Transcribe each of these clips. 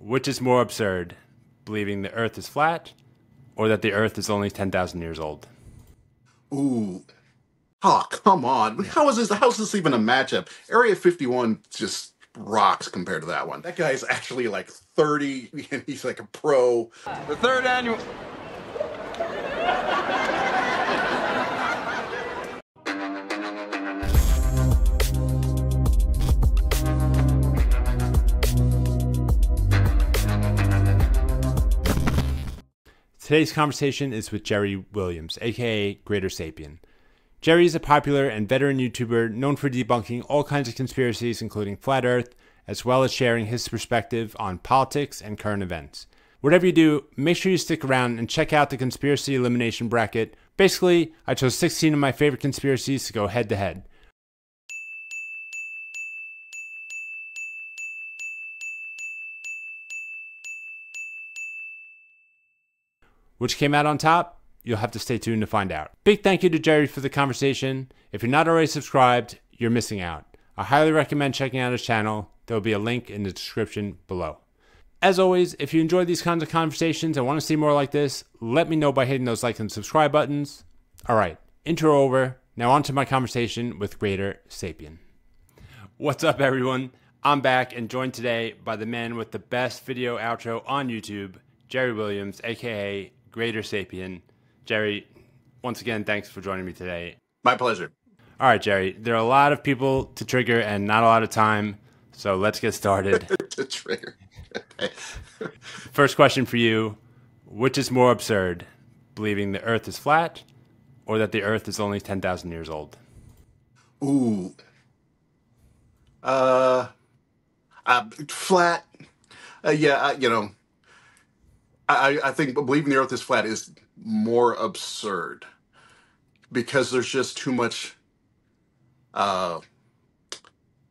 Which is more absurd, believing the Earth is flat or that the Earth is only 10,000 years old? Ooh. Oh, come on. How is this how is this even a matchup? Area 51 just rocks compared to that one. That guy's actually like 30 and he's like a pro. The third annual. Today's conversation is with Jerry Williams, aka Greater Sapien. Jerry is a popular and veteran YouTuber known for debunking all kinds of conspiracies, including Flat Earth, as well as sharing his perspective on politics and current events. Whatever you do, make sure you stick around and check out the conspiracy elimination bracket. Basically, I chose 16 of my favorite conspiracies to go head to head. Which came out on top? You'll have to stay tuned to find out. Big thank you to Jerry for the conversation. If you're not already subscribed, you're missing out. I highly recommend checking out his channel. There will be a link in the description below. As always, if you enjoy these kinds of conversations and want to see more like this, let me know by hitting those like and subscribe buttons. All right, intro over. Now on to my conversation with Greater Sapien. What's up, everyone? I'm back and joined today by the man with the best video outro on YouTube, Jerry Williams, aka Greater Sapien. Jerry, once again, thanks for joining me today. My pleasure. All right, Jerry, there are a lot of people to trigger and not a lot of time, so let's get started. to trigger. First question for you Which is more absurd, believing the earth is flat or that the earth is only 10,000 years old? Ooh. Uh, uh flat. Uh, yeah, uh, you know, I, I think believing the earth is flat is more absurd because there's just too much uh,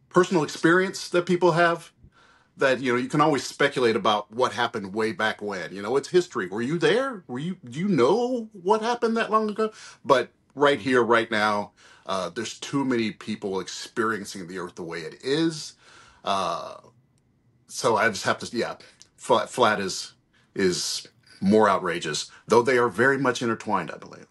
personal experience that people have that you know you can always speculate about what happened way back when. You know it's history. Were you there? Were you do you know what happened that long ago? But right here right now uh, there's too many people experiencing the earth the way it is. Uh, so i just have to yeah flat, flat is is more outrageous though they are very much intertwined i believe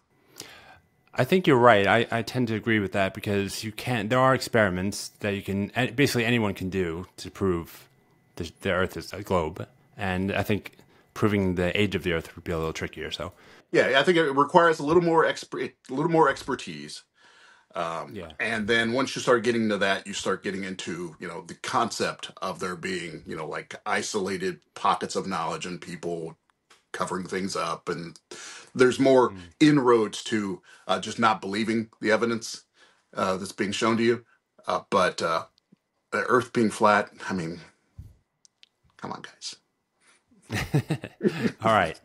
I think you're right. I, I tend to agree with that because you can. There are experiments that you can basically anyone can do to prove the, the Earth is a globe, and I think proving the age of the Earth would be a little trickier. So yeah, I think it requires a little more exper- a little more expertise. Um, Yeah. And then once you start getting into that, you start getting into you know the concept of there being you know like isolated pockets of knowledge and people covering things up, and there's more inroads to uh, just not believing the evidence uh, that's being shown to you. Uh, but uh, the Earth being flat, I mean, come on, guys. All right.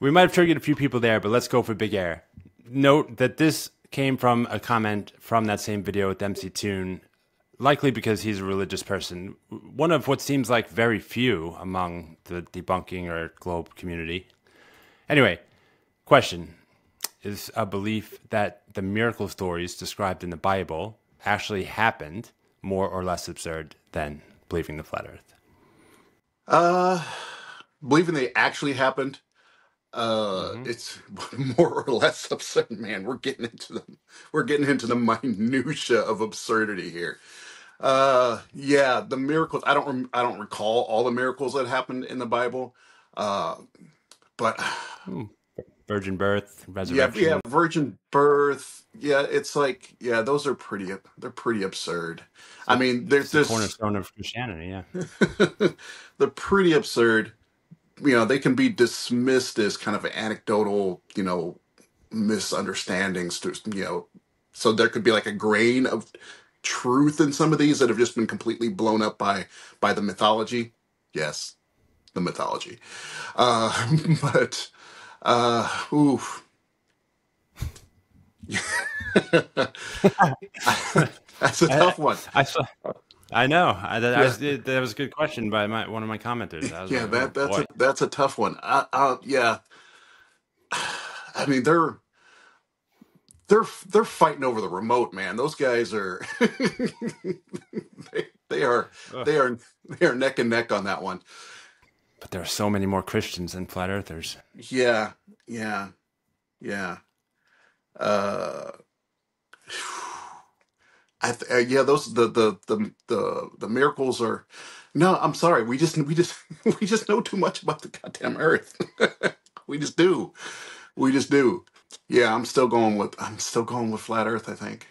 we might have triggered a few people there, but let's go for Big Air. Note that this came from a comment from that same video with MC Toon, likely because he's a religious person. One of what seems like very few among the debunking or globe community. Anyway, question Is a belief that the miracle stories described in the Bible actually happened more or less absurd than believing the flat earth? Uh, believing they actually happened, uh, hmm it's more or less absurd. Man, we're getting into the we're getting into the minutia of absurdity here. Uh, yeah, the miracles. I don't rem- I don't recall all the miracles that happened in the Bible. Uh, but Virgin birth, yeah, yeah, resurrection. virgin birth. Yeah, it's like yeah, those are pretty. They're pretty absurd. I mean, there's It's the this. cornerstone of Christianity, yeah. they're pretty absurd. You know, they can be dismissed as kind of anecdotal, you know, misunderstandings. To, you know, so there could be like a grain of truth in some of these that have just been completely blown up by by the mythology. Yes, the mythology. Uh, but uh, oof. That's a I, tough one. I saw. I know. I, that, I Yeah. was, that was a good question by my, one of my commenters. I was Yeah, like, that that's boy. a that's a tough one. I, I, yeah, I mean they're they're they're fighting over the remote, man. Those guys are they, they are they are they are neck and neck on that one. But there are so many more Christians than flat earthers. Yeah, yeah, yeah. Uh, I th- uh, yeah, those the, the the the the miracles are. No, I'm sorry. We just we just we just know too much about the goddamn earth. we just do. We just do. Yeah, I'm still going with I'm still going with flat Earth. I think.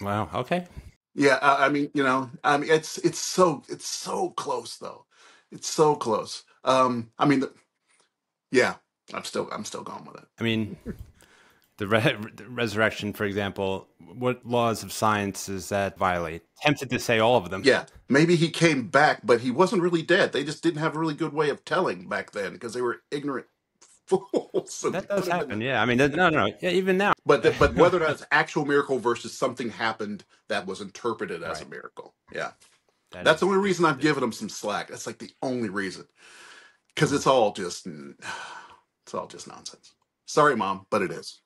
Wow. Okay. Yeah, I, I mean, you know, I mean, it's it's so it's so close though. It's so close. Um, I mean, the, yeah, I'm still I'm still going with it. I mean, the, re- the resurrection, for example, what laws of science does that violate? Tempted to say all of them. Yeah, maybe he came back, but he wasn't really dead. They just didn't have a really good way of telling back then because they were ignorant fools. That does him happen. Yeah. I mean, that, no, no, no. Yeah, even now. But the, but whether or not it's actual miracle versus something happened that was interpreted as a miracle. Yeah. That That's is- the only reason I'm giving them some slack. That's like the only reason. Cuz it's all just it's all just nonsense. Sorry mom, but it is.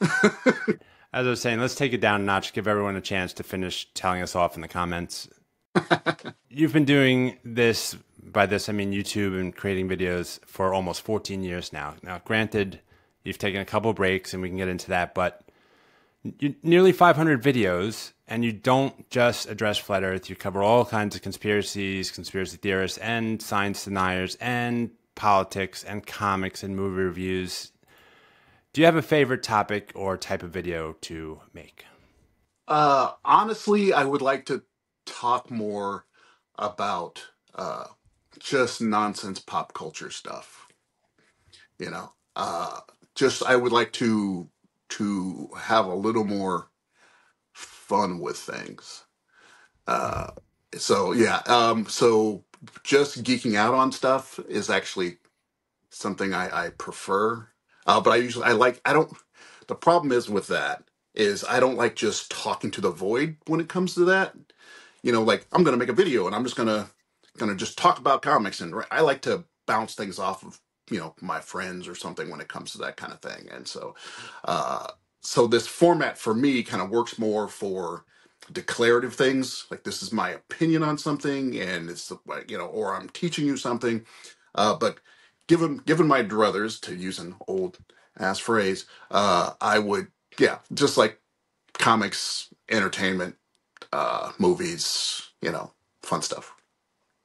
As I was saying, let's take it down a notch, give everyone a chance to finish telling us off in the comments. You've been doing this, by this I mean YouTube and creating videos for almost 14 years now. Now, granted, you've taken a couple breaks and we can get into that, but you, nearly 500 videos, and you don't just address flat Earth. You cover all kinds of conspiracies, conspiracy theorists, and science deniers, and politics, and comics, and movie reviews. Do you have a favorite topic or type of video to make? Uh honestly, I would like to talk more about uh just nonsense pop culture stuff. You know. Uh just I would like to to have a little more fun with things. Uh, so yeah, um, so just geeking out on stuff is actually something I, I prefer. Uh, but I usually I like I don't. The problem is with that is I don't like just talking to the void when it comes to that. You know, like I'm gonna make a video and I'm just gonna gonna just talk about comics and I like to bounce things off of you know my friends or something when it comes to that kind of thing. And so, uh, so this format for me kind of works more for declarative things like this is my opinion on something and it's like you know or i'm teaching you something uh, but given given my druthers to use an old ass phrase uh, i would yeah just like comics entertainment uh, movies you know fun stuff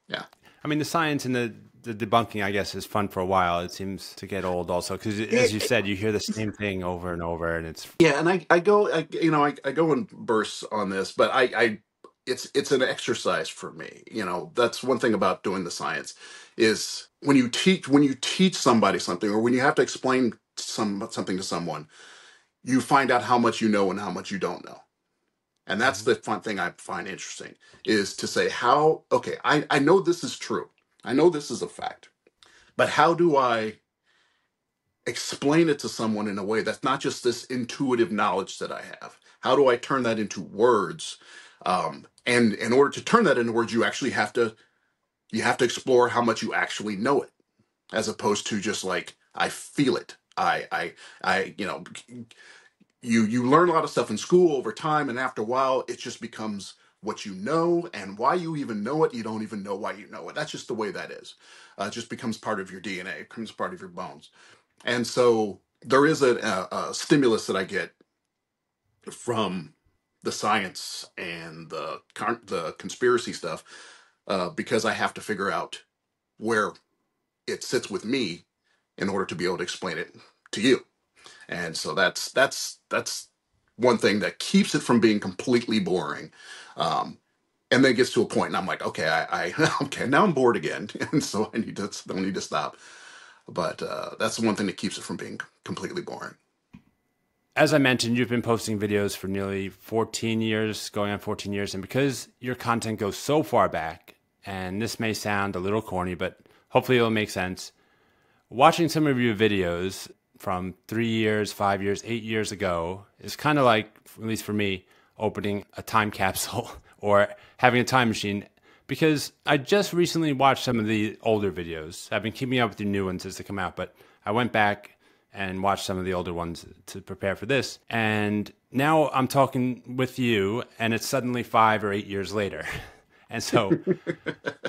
yeah I mean, the science and the, the debunking, I guess, is fun for a while. It seems to get old also because, as you said, you hear the same thing over and over, and it's Yeah, and I, I go, I, you know, I, I go in bursts on this, but I, I, it's, it's an exercise for me. You know, that's one thing about doing the science is when you teach, when you teach somebody something, or when you have to explain some something to someone, you find out how much you know and how much you don't know. And that's the fun thing I find interesting is to say how, okay, I, I know this is true. I know this is a fact, but how do I explain it to someone in a way that's not just this intuitive knowledge that I have. How do I turn that into words? Um, and in order to turn that into words, you actually have to you have to explore how much you actually know it, as opposed to just like I feel it. I I I you know you you learn a lot of stuff in school over time, and after a while, it just becomes what you know and why you even know it. You don't even know why you know it. That's just the way that is. Uh, it just becomes part of your DNA. It becomes part of your bones. And so there is a, a, a stimulus that I get from the science and the con- the conspiracy stuff uh, because I have to figure out where it sits with me in order to be able to explain it to you. And so that's that's that's one thing that keeps it from being completely boring. Um, and then it gets to a point, and I'm like, okay, I, I okay, now I'm bored again, and so I need to I need to stop. But uh, that's the one thing that keeps it from being completely boring. as I mentioned, you've been posting videos for nearly 14 years, going on 14 years, and because your content goes so far back, and this may sound a little corny, but hopefully it'll make sense. Watching some of your videos from three years, five years, eight years ago is kind of like, at least for me, opening a time capsule or having a time machine. Because I just recently watched some of the older videos. I've been keeping up with the new ones as they come out, but I went back and watched some of the older ones to prepare for this. And now I'm talking with you, and it's suddenly five or eight years later. and so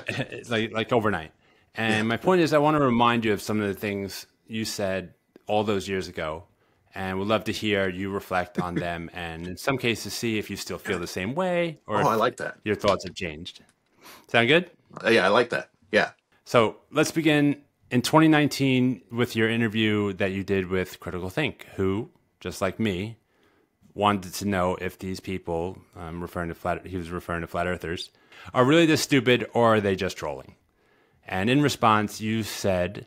it's like like overnight. And my point is, I want to remind you of some of the things you said all those years ago, and we'd love to hear you reflect on them, and in some cases, see if you still feel the same way or Oh, I like that. your thoughts have changed. Sound good? Uh, Yeah, I like that. Yeah. So let's begin in 2019 with your interview that you did with Critical Think, who, just like me, wanted to know if these people, um, referring to flat, he was referring to flat earthers, are really this stupid or are they just trolling? And in response, you said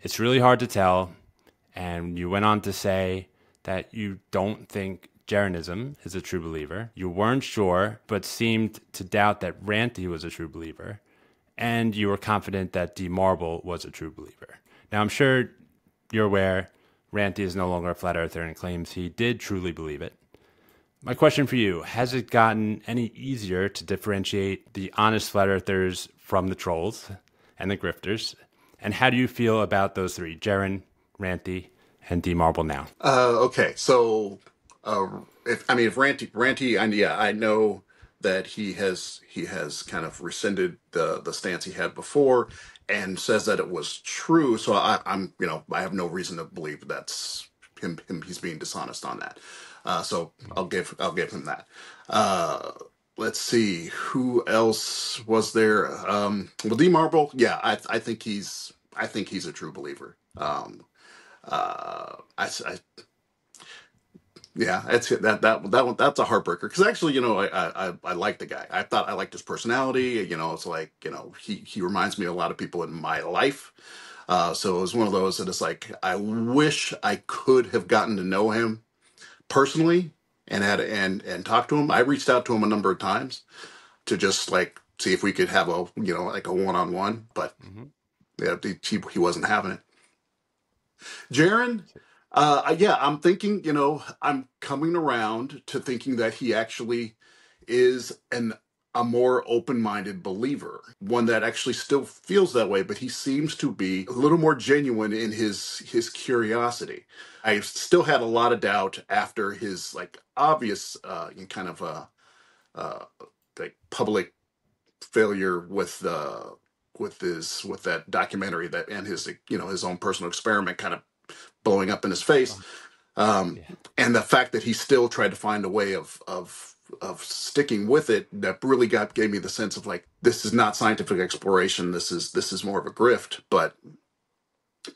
it's really hard to tell, and you went on to say that you don't think Jeranism is a true believer. You weren't sure, but seemed to doubt that Ranty was a true believer and you were confident that D Marble was a true believer. Now, I'm sure you're aware Ranty is no longer a flat earther and claims he did truly believe it. My question for you has it gotten any easier to differentiate the honest flat earthers from the trolls and the grifters? And how do you feel about those three, Jeran, Ranty, and D Marble now? Uh, okay, so uh, if I mean if Ranty, Ranty, and yeah, I know that he has he has kind of rescinded the the stance he had before and says that it was true. So I, I'm you know I have no reason to believe that's him. Him he's being dishonest on that. Uh, so I'll give I'll give him that. Uh, let's see who else was there. Um, well, D Marble, yeah, I I think he's I think he's a true believer. Um, uh, I, I yeah, that's. That that that one that's a heartbreaker because actually, you know, I, I I like the guy. I thought I liked his personality. You know, it's like you know he he reminds me of a lot of people in my life. Uh, so it was one of those that it's like I wish I could have gotten to know him personally and had and and talked to him. I reached out to him a number of times to just like see if we could have a you know like a one on one, but Mhm. yeah, he he wasn't having it. Jeran, uh, yeah, I'm thinking, you know, I'm coming around to thinking that he actually is an a more open-minded believer, one that actually still feels that way, but he seems to be a little more genuine in his his curiosity. I still had a lot of doubt after his like obvious uh kind of uh uh like public failure with uh with his with that documentary that and his you know his own personal experiment kind of blowing up in his face um Yeah. and the fact that he still tried to find a way of of of sticking with it that really got gave me the sense of like this is not scientific exploration this is this is more of a grift but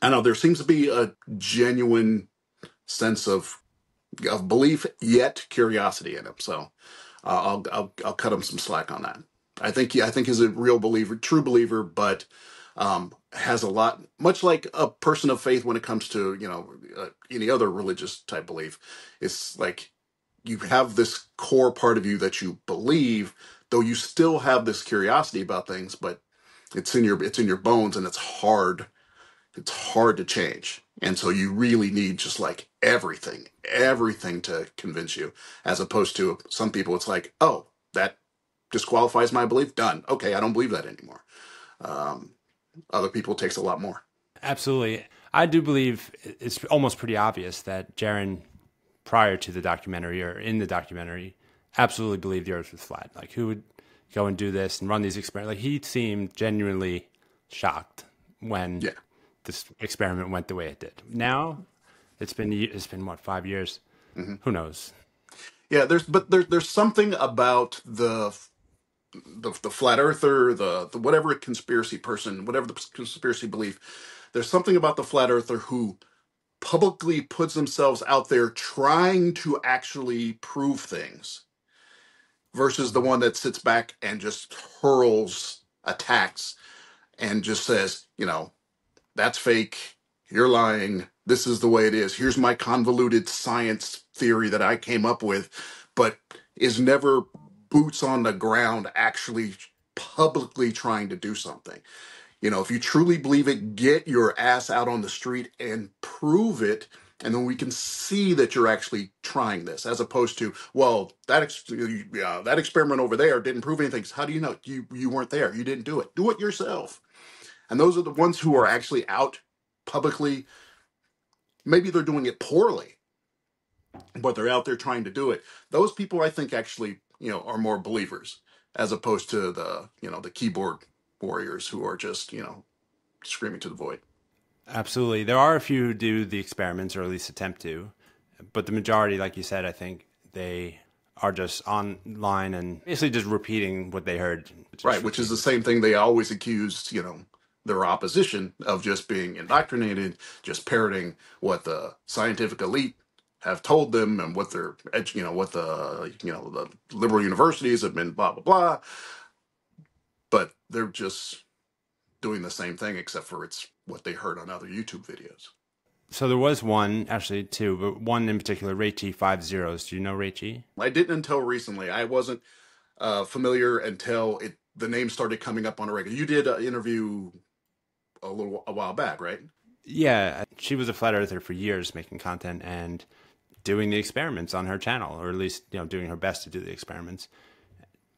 i know there seems to be a genuine sense of of belief yet curiosity in him so uh, I'll, I'll I'll cut him some slack on that. I think he, I think he's a real believer, true believer, but um, has a lot, much like a person of faith when it comes to you know uh, any other religious type belief. It's like you have this core part of you that you believe, though you still have this curiosity about things, but it's in your it's in your bones and it's hard it's hard to change. And so you really need just like everything, everything to convince you, as opposed to some people, it's like, oh, that disqualifies my belief. Done. Okay, I don't believe that anymore. Um, other people it takes a lot more. Absolutely. I do believe it's almost pretty obvious that Jeran, prior to the documentary or in the documentary, absolutely believed the earth was flat. Like, who would go and do this and run these experiments? Like, he seemed genuinely shocked when Yeah. this experiment went the way it did. Now, it's been, it's been what, five years? Mm-hmm. Who knows? Yeah, there's but there, there's something about the the the flat earther, the, the whatever conspiracy person, whatever the conspiracy belief, there's something about the flat earther who publicly puts themselves out there trying to actually prove things versus the one that sits back and just hurls attacks and just says, you know, that's fake. You're lying. This is the way it is. Here's my convoluted science theory that I came up with, but is never boots on the ground actually publicly trying to do something. You know, if you truly believe it, get your ass out on the street and prove it. And then we can see that you're actually trying this, as opposed to, well, that ex- uh, that experiment over there didn't prove anything. So how do you know? You you weren't there. You didn't do it. Do it yourself. And those are the ones who are actually out publicly. Maybe they're doing it poorly, but they're out there trying to do it. Those people, I think, actually, you know, are more believers as opposed to the you know the keyboard warriors who are just you know screaming to the void. Absolutely. There are a few who do the experiments or at least attempt to, but the majority, like you said, I think they are just online and basically just repeating what they heard. Right, which is the same thing they always accused, you know, their opposition of just being indoctrinated, just parroting what the scientific elite have told them and what their you know what the you know the liberal universities have been blah blah blah they're just doing the same thing except for it's what they heard on other YouTube videos. So there was one, actually two, but one in particular, Rachie Five Zeros. Do you know Rachie? I didn't until recently. I wasn't uh, familiar until it the name started coming up on a regular. You did an interview a little a while back, right? Yeah, she was a flat earther for years, making content and doing the experiments on her channel, or at least you know doing her best to do the experiments.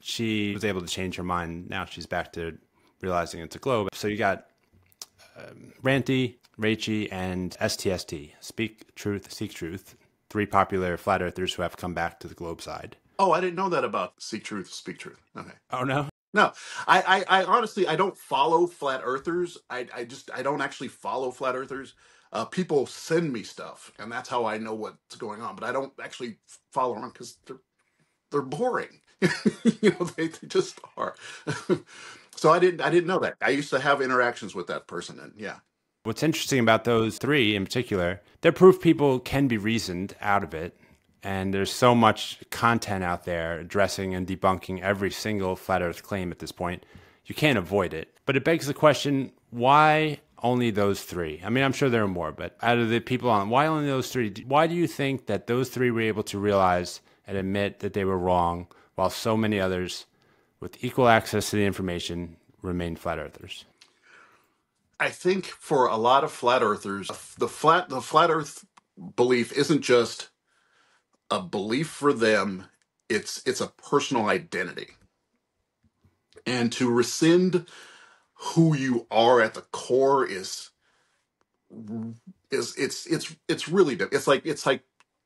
She was able to change her mind. Now she's back to realizing it's a globe. So you got um, Ranty, Rachie, and STST, Speak Truth, Seek Truth, three popular flat earthers who have come back to the globe side. Oh, I didn't know that about Seek Truth, Speak Truth. Okay. Oh no. No, I, I, I honestly, I don't follow flat earthers. I, I just, I don't actually follow flat earthers. Uh, people send me stuff, and that's how I know what's going on. But I don't actually follow them because they're, they're boring. you know, they, they just are. So I didn't I didn't know that. I used to have interactions with that person and yeah. What's interesting about those three in particular, they're proof people can be reasoned out of it. And there's so much content out there addressing and debunking every single flat earth claim at this point. You can't avoid it. But it begs the question why only those three? I mean, I'm sure there are more, but out of the people on, why only those three? Why do you think that those three were able to realize and admit that they were wrong while so many others with equal access to the information remain flat earthers? I think for a lot of flat earthers, the flat the flat earth belief isn't just a belief for them, it's it's a personal identity. And to rescind who you are at the core is is it's it's it's really it's like it's like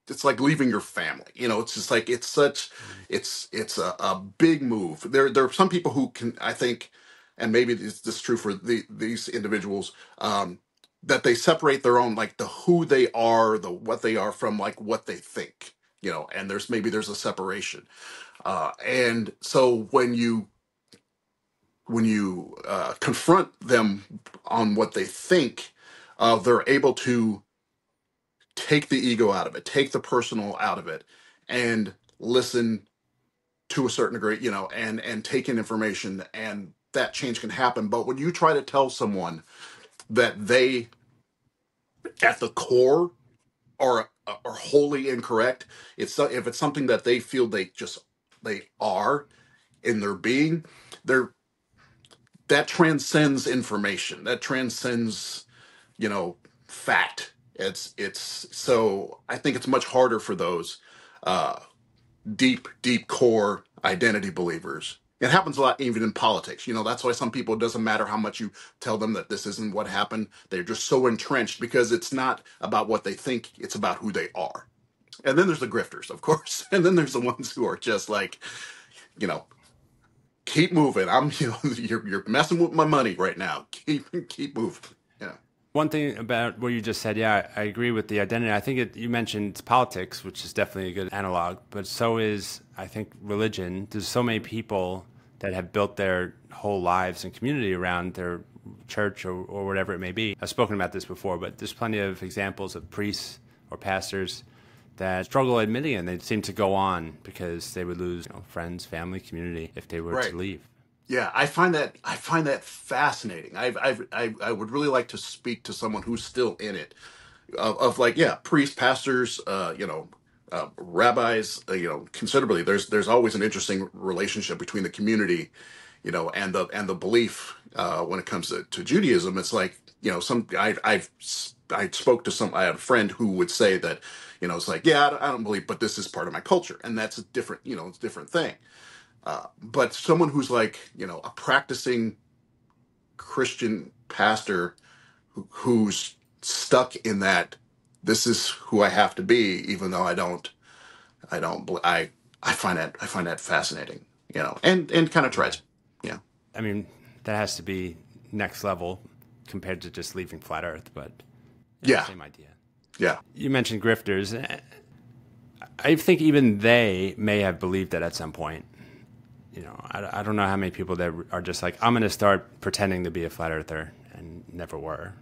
it's like leaving your family. You know, it's just like it's such it's it's a, a big move. There there are some people who can I think, and maybe this, this is true for the, these individuals, um, that they separate their own like the who they are, the what they are from like what they think. You know, and there's maybe there's a separation, uh, and so when you when you uh, confront them on what they think, uh, they're able to take the ego out of it, take the personal out of it, and listen to a certain degree, you know, and and take in information, and that change can happen. But when you try to tell someone that they, at the core, are are wholly incorrect, it's if it's something that they feel they just they are in their being, they're that transcends information. That transcends, you know, fact it's it's so I think it's much harder for those uh, deep deep core identity believers. It happens a lot even in politics. You know, that's why some people it doesn't matter how much you tell them that this isn't what happened. They're just so entrenched because it's not about what they think, it's about who they are. And then there's the grifters, of course. And then there's the ones who are just like, you know, keep moving. I'm you know, you're you're messing with my money right now. Keep keep moving. One thing about what you just said, yeah, I agree with the identity. I think it, you mentioned politics, which is definitely a good analog, but so is, I think, religion. There's so many people that have built their whole lives and community around their church or, or whatever it may be. I've spoken about this before, but there's plenty of examples of priests or pastors that struggle admitting it. They seem to go on because they would lose you know, friends, family, community if they were right. to leave. Yeah, I find that I find that fascinating. I've, I've I I would really like to speak to someone who's still in it, of, of like yeah, priests, pastors, uh, you know, uh, rabbis, uh, you know, considerably. There's there's always an interesting relationship between the community, you know, and the and the belief uh, when it comes to, to Judaism. It's like you know, some I I've I spoke to some I had a friend who would say that, you know, it's like yeah, I don't, I don't believe, but this is part of my culture, and that's a different you know, it's a different thing. Uh, but someone who's like, you know, a practicing Christian pastor who, who's stuck in that this is who I have to be, even though I don't, I don't, I, I find that, I find that fascinating. you know, and and kind of tries. Yeah. I mean, that has to be next level compared to just leaving flat Earth, but Yeah. same idea. Yeah. You mentioned grifters. I think even they may have believed that at some point. You know, I, I don't know how many people that are just like, I'm going to start pretending to be a flat earther and never were.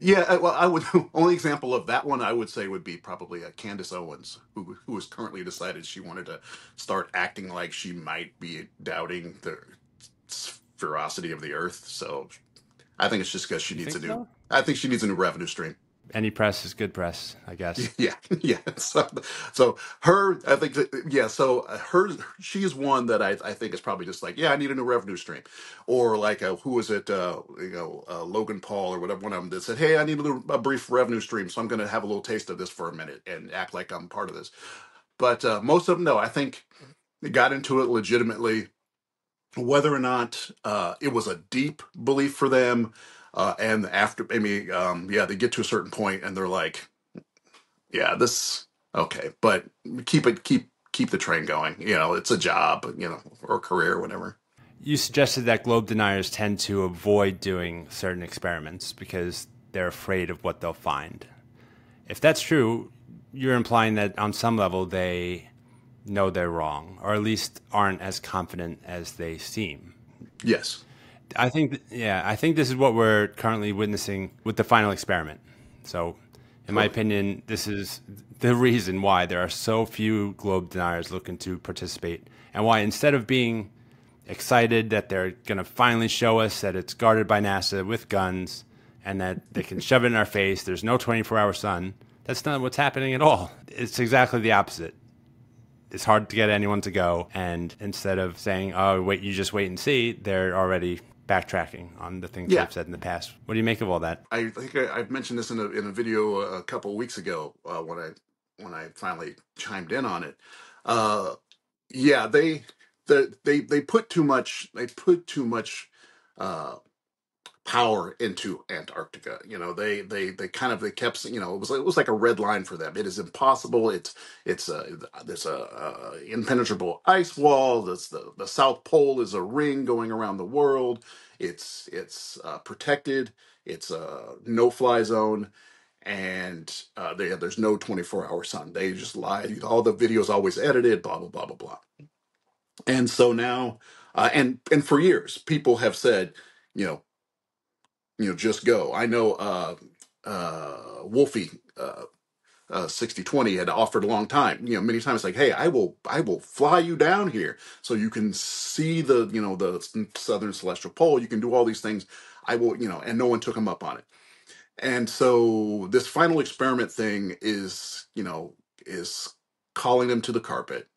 Yeah, uh, well, I would only example of that one I would say would be probably uh, Candace Owens, who who has currently decided she wanted to start acting like she might be doubting the ferocity of the Earth. So I think it's just because she You needs a new. so? I think she needs a new revenue stream. Any press is good press, I guess. Yeah, yeah. So, so her, I think, that, yeah. So her, she is one that I, I think is probably just like, yeah, I need a new revenue stream, or like, uh who was it, uh, you know, uh, Logan Paul or whatever one of them that said, hey, I need a, little, a brief revenue stream, so I'm going to have a little taste of this for a minute and act like I'm part of this. But uh, most of them, no, I think they got into it legitimately whether or not uh, it was a deep belief for them uh, and after maybe um, yeah they get to a certain point and they're like yeah this okay but keep it keep keep the train going you know it's a job you know or career whatever You suggested that globe deniers tend to avoid doing certain experiments because they're afraid of what they'll find. If that's true, you're implying that on some level they know they're wrong, or at least aren't as confident as they seem. yes I think, yeah, I think this is what we're currently witnessing with the final experiment. So, in my opinion, this is the reason why there are so few globe deniers looking to participate, and why instead of being excited that they're going to finally show us that it's guarded by NASA with guns and that they can shove it in our face, there's no 24 hour sun. That's not what's happening at all. It's exactly the opposite it's hard to get anyone to go. And instead of saying, "Oh, wait, you just wait and see," they're already backtracking on the things Yeah. they've said in the past. What do you make of all that? I think I, I've mentioned this in a in a video a couple of weeks ago uh, when I when I finally chimed in on it. Uh, yeah, they the, they they put too much they put too much uh, power into Antarctica. You know, they they they kind of they kept you know it was it was like a red line for them. It is impossible. It's it's a there's a, uh impenetrable ice wall. That's the the South Pole is a ring going around the world. It's it's uh, protected. It's a no fly zone. And uh, they, there's no 24 hour sun. They just lie. All the videos always edited. Blah blah blah blah blah. And so now, uh, and and for years, people have said, you know, you know, just go. I know uh, uh, Wolfie uh, uh, 6020 had offered a long time, you know, many times like, hey, I will, I will fly you down here so you can see the, you know, the southern celestial pole. You can do all these things. I will, you know, and no one took him up on it. And so this final experiment thing is, you know, is calling them to the carpet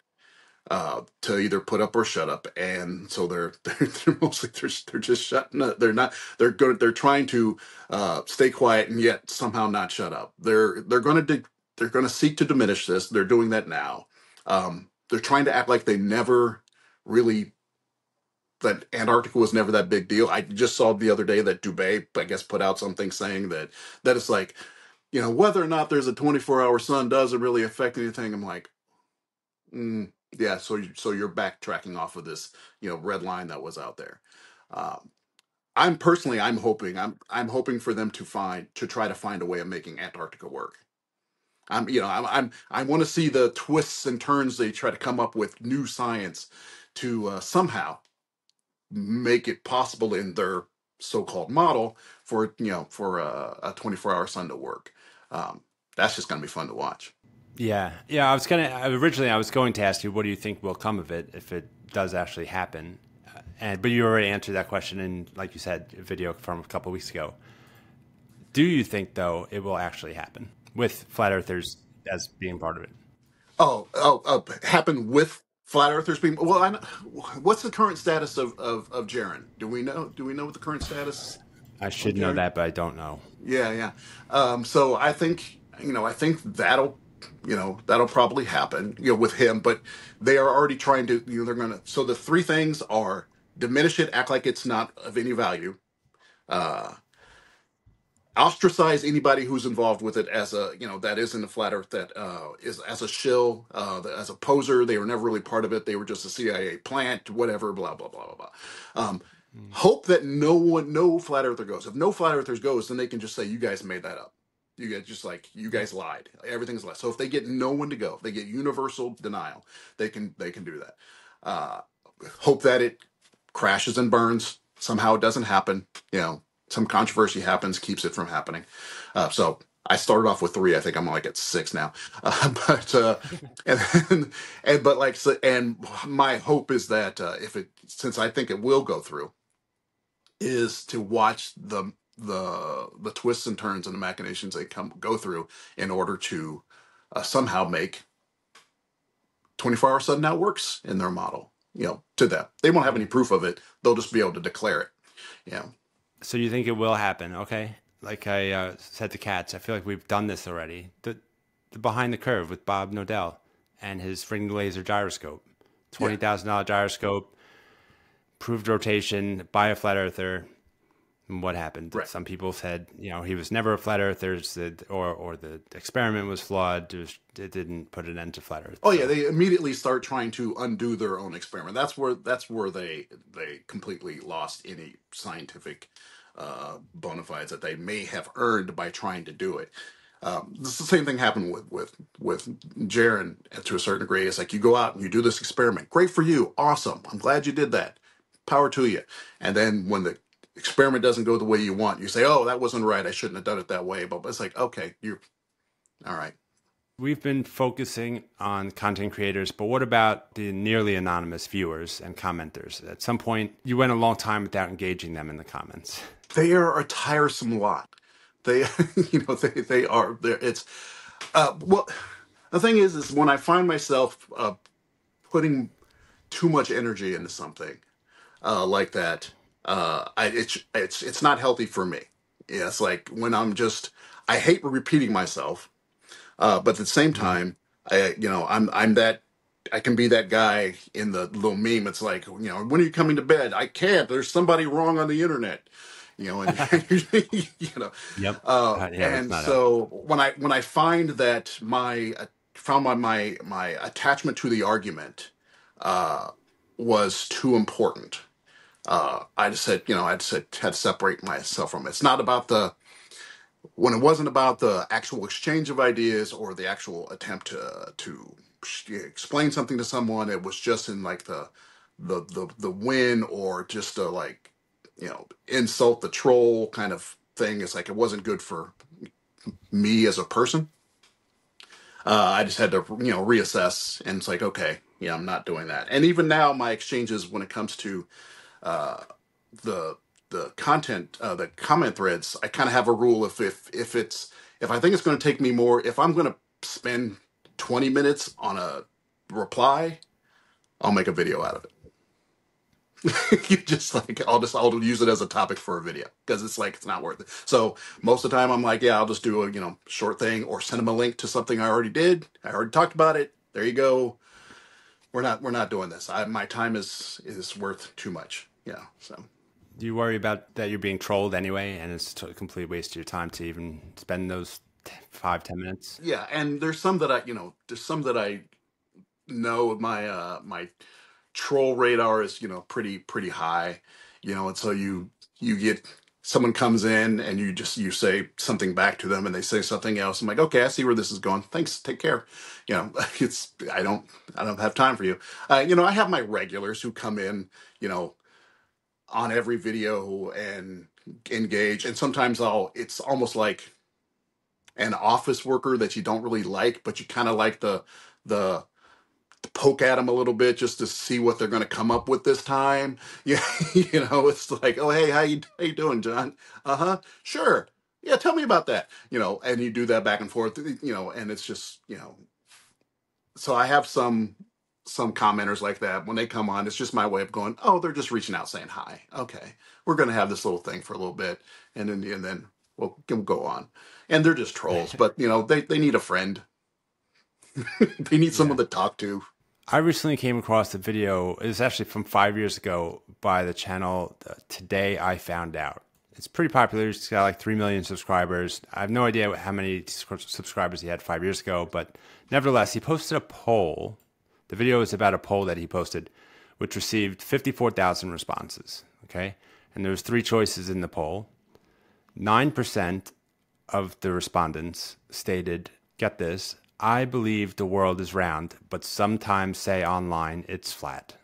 uh, to either put up or shut up, and so they're they're, they're mostly they're, they're just shutting up. They're not they're going they're trying to uh, stay quiet and yet somehow not shut up. They're they're going to they're going to seek to diminish this. They're doing that now. Um, they're trying to act like they never really that Antarctica was never that big deal. I just saw the other day that Dubay, I guess, put out something saying that that it's like, you know, whether or not there's a 24 hour sun doesn't really affect anything. I'm like, Mm, yeah, so you, so you're backtracking off of this, you know, red line that was out there. Um, I'm personally, I'm hoping, I'm I'm hoping for them to find to try to find a way of making Antarctica work. I'm, you know, I'm, I'm I want to see the twists and turns they try to come up with new science to uh, somehow make it possible in their so-called model for you know for a, a 24-hour sun to work. Um, that's just going to be fun to watch. Yeah, yeah. I was gonna originally. I was going to ask you, what do you think will come of it if it does actually happen? Uh, And but you already answered that question in, like you said, a video from a couple weeks ago. Do you think though it will actually happen with flat earthers as being part of it? Oh, oh, oh, happen with flat earthers being well. I, know- what's the current status of of of Jeran? Do we know? Do we know what the current status I should know that, but I don't know. Yeah, yeah. Um, so I think you know, I think that'll you know that'll probably happen you know with him. But they are already trying to you know they're gonna. So the three things are diminish it, act like it's not of any value. Uh, ostracize anybody who's involved with it as a you know that is in the flat earth that uh, is as a shill uh, as a poser they were never really part of it they were just a cia plant whatever blah blah blah blah blah um, hope that no one no flat earther goes if no flat earthers goes then they can just say you guys made that up you guys just like you guys lied everything's lied so if they get no one to go if they get universal denial they can they can do that uh, hope that it crashes and burns somehow it doesn't happen you know some controversy happens, keeps it from happening. Uh, so I started off with three. I think I'm like at six now. Uh, but uh, and, then, and but like so, and my hope is that uh, if it since I think it will go through, is to watch the the the twists and turns and the machinations they come go through in order to uh, somehow make 24 hour sudden now works in their model. You know, to them, they won't have any proof of it. They'll just be able to declare it. You know, So you think it will happen? Okay. Like I uh, said to Cats, I feel like we've done this already. The, the behind the curve with Bob Knodel and his ring laser gyroscope, twenty thousand dollar gyroscope, proved rotation by a flat earther. What happened? Right. Some people said, you know, he was never a flat earther, said- or or the experiment was flawed. It, didn't put an end to flat Earth. Oh yeah, they immediately start trying to undo their own experiment. That's where that's where they they completely lost any scientific uh, bona fides that they may have earned by trying to do it. Um, this is the same thing happened with with with Jeran to a certain degree. It's like you go out and you do this experiment. Great for you, awesome. I'm glad you did that. Power to you. And then when the experiment doesn't go the way you want, you say, "Oh, that wasn't right. I shouldn't have done it that way." But it's like, okay, you're all right. We've been focusing on content creators, but what about the nearly anonymous viewers and commenters? At some point, you went a long time without engaging them in the comments. they are a tiresome lot. They, you know, they they are. It's uh, well. The thing is, is when I find myself uh, putting too much energy into something uh, like that, uh, I, it's it's it's not healthy for me. Yeah, it's like when I'm just I hate repeating myself, uh, but at the same time, I you know I'm I'm that I can be that guy in the little meme. It's like you know when are you coming to bed? I can't. There's somebody wrong on the internet. You know, and you know, Yep. uh, Uh, yeah, and not so when I when I find that my uh, found my my my attachment to the argument uh, was too important, uh, I just said you know I just said had to separate myself from it. It's not about the when it wasn't about the actual exchange of ideas or the actual attempt to to explain something to someone. It was just in like the the the the win or just to like you know insult the troll kind of thing. It's like it wasn't good for me as a person. Uh, I just had to you know reassess and it's like okay yeah I'm not doing that. And even now my exchanges when it comes to the the content uh, the comment threads I kind of have a rule if if if it's if I think it's going to take me more if I'm going to spend 20 minutes on a reply I'll make a video out of it. you just like I'll just I'll use it as a topic for a video because it's like it's not worth it. So most of the time I'm like, yeah, I'll just do a you know short thing or send them a link to something I already did. I already talked about it. There you go. We're not we're not doing this. I, my time is is worth too much. Yeah. So. Do you worry about that you're being trolled anyway, and it's a complete waste of your time to even spend those t- five, ten minutes? yeah, and there's some that I you know there's some that I know my uh my troll radar is you know pretty pretty high you know and so you you get someone comes in and you just you say something back to them and they say something else. I'm like okay i see where this is going. Thanks. Take care. You know it's i don't i don't have time for you. Uh, you know i have my regulars who come in you know on every video and engage and sometimes i'll it's almost like an office worker that you don't really like but you kind of like the the poke at them a little bit just to see what they're going to come up with this time. Yeah, you know, it's like, oh hey, how you how you doing, John? Uh huh. Sure. Yeah, tell me about that. You know, and you do that back and forth. You know, and it's just you know. So I have some some commenters like that when they come on. It's just my way of going. Oh, they're just reaching out saying hi. Okay, we're going to have this little thing for a little bit, and then and then we'll, we'll go on. And they're just trolls, but you know they they need a friend. they need someone to talk to. I recently came across a video. It was actually from five years ago by the channel uh, Today I Found Out. It's pretty popular. He's got like 3 million subscribers. I have no idea how many subscribers he had five years ago, but nevertheless, he posted a poll. The video is about a poll that he posted, which received 54,000 responses. Okay. And there was three choices in the poll. 9% of the respondents stated, get this, I believe the world is round, but sometimes say online it's flat.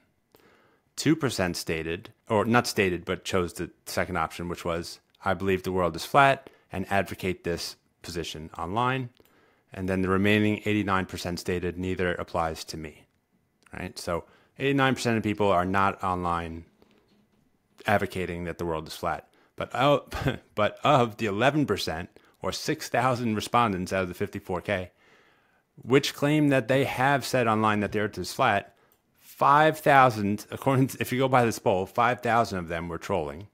2% stated, or not stated, but chose the second option, which was I believe the world is flat and advocate this position online. And then the remaining 89% stated neither applies to me. Right? So 89% of people are not online advocating that the world is flat. But of, but of the 11% or 6,000 respondents out of the 54K, which claim that they have said online that the earth is flat, 5,000, according to, if you go by this poll, 5,000 of them were trolling,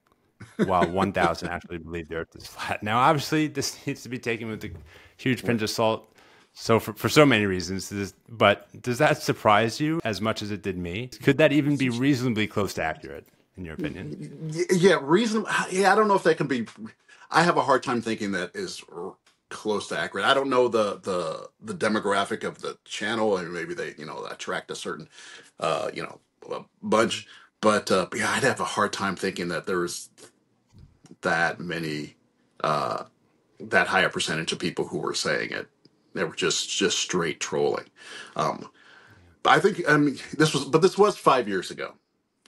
while 1,000 actually believe the earth is flat. Now, obviously, this needs to be taken with a huge pinch of salt. So, for, for so many reasons, this, but does that surprise you as much as it did me? Could that even be reasonably close to accurate, in your opinion? Yeah, reasonable. Yeah, I don't know if that can be. I have a hard time thinking that is close to accurate. I don't know the the the demographic of the channel, and maybe they you know attract a certain uh, you know a bunch. But, uh, yeah, I'd have a hard time thinking that there's that many uh, that high a percentage of people who were saying it. They were just just straight trolling. Um, I think I mean this was, but this was five years ago.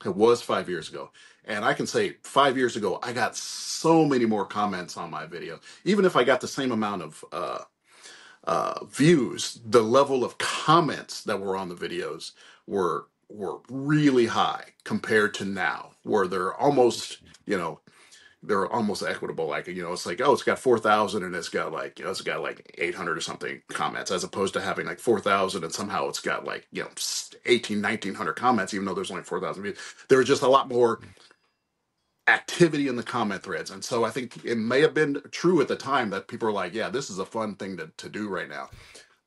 It was five years ago. And I can say five years ago, I got so many more comments on my video. Even if I got the same amount of uh, uh, views, the level of comments that were on the videos were were really high compared to now, where they're almost, you know, they're almost equitable. Like, you know, it's like, oh, it's got 4,000 and it's got like, you know, it's got like 800 or something comments, as opposed to having like 4,000 and somehow it's got like, you know, 18, 1900 comments, even though there's only 4,000 views. There was just a lot more activity in the comment threads. And so I think it may have been true at the time that people are like, yeah, this is a fun thing to, to do right now.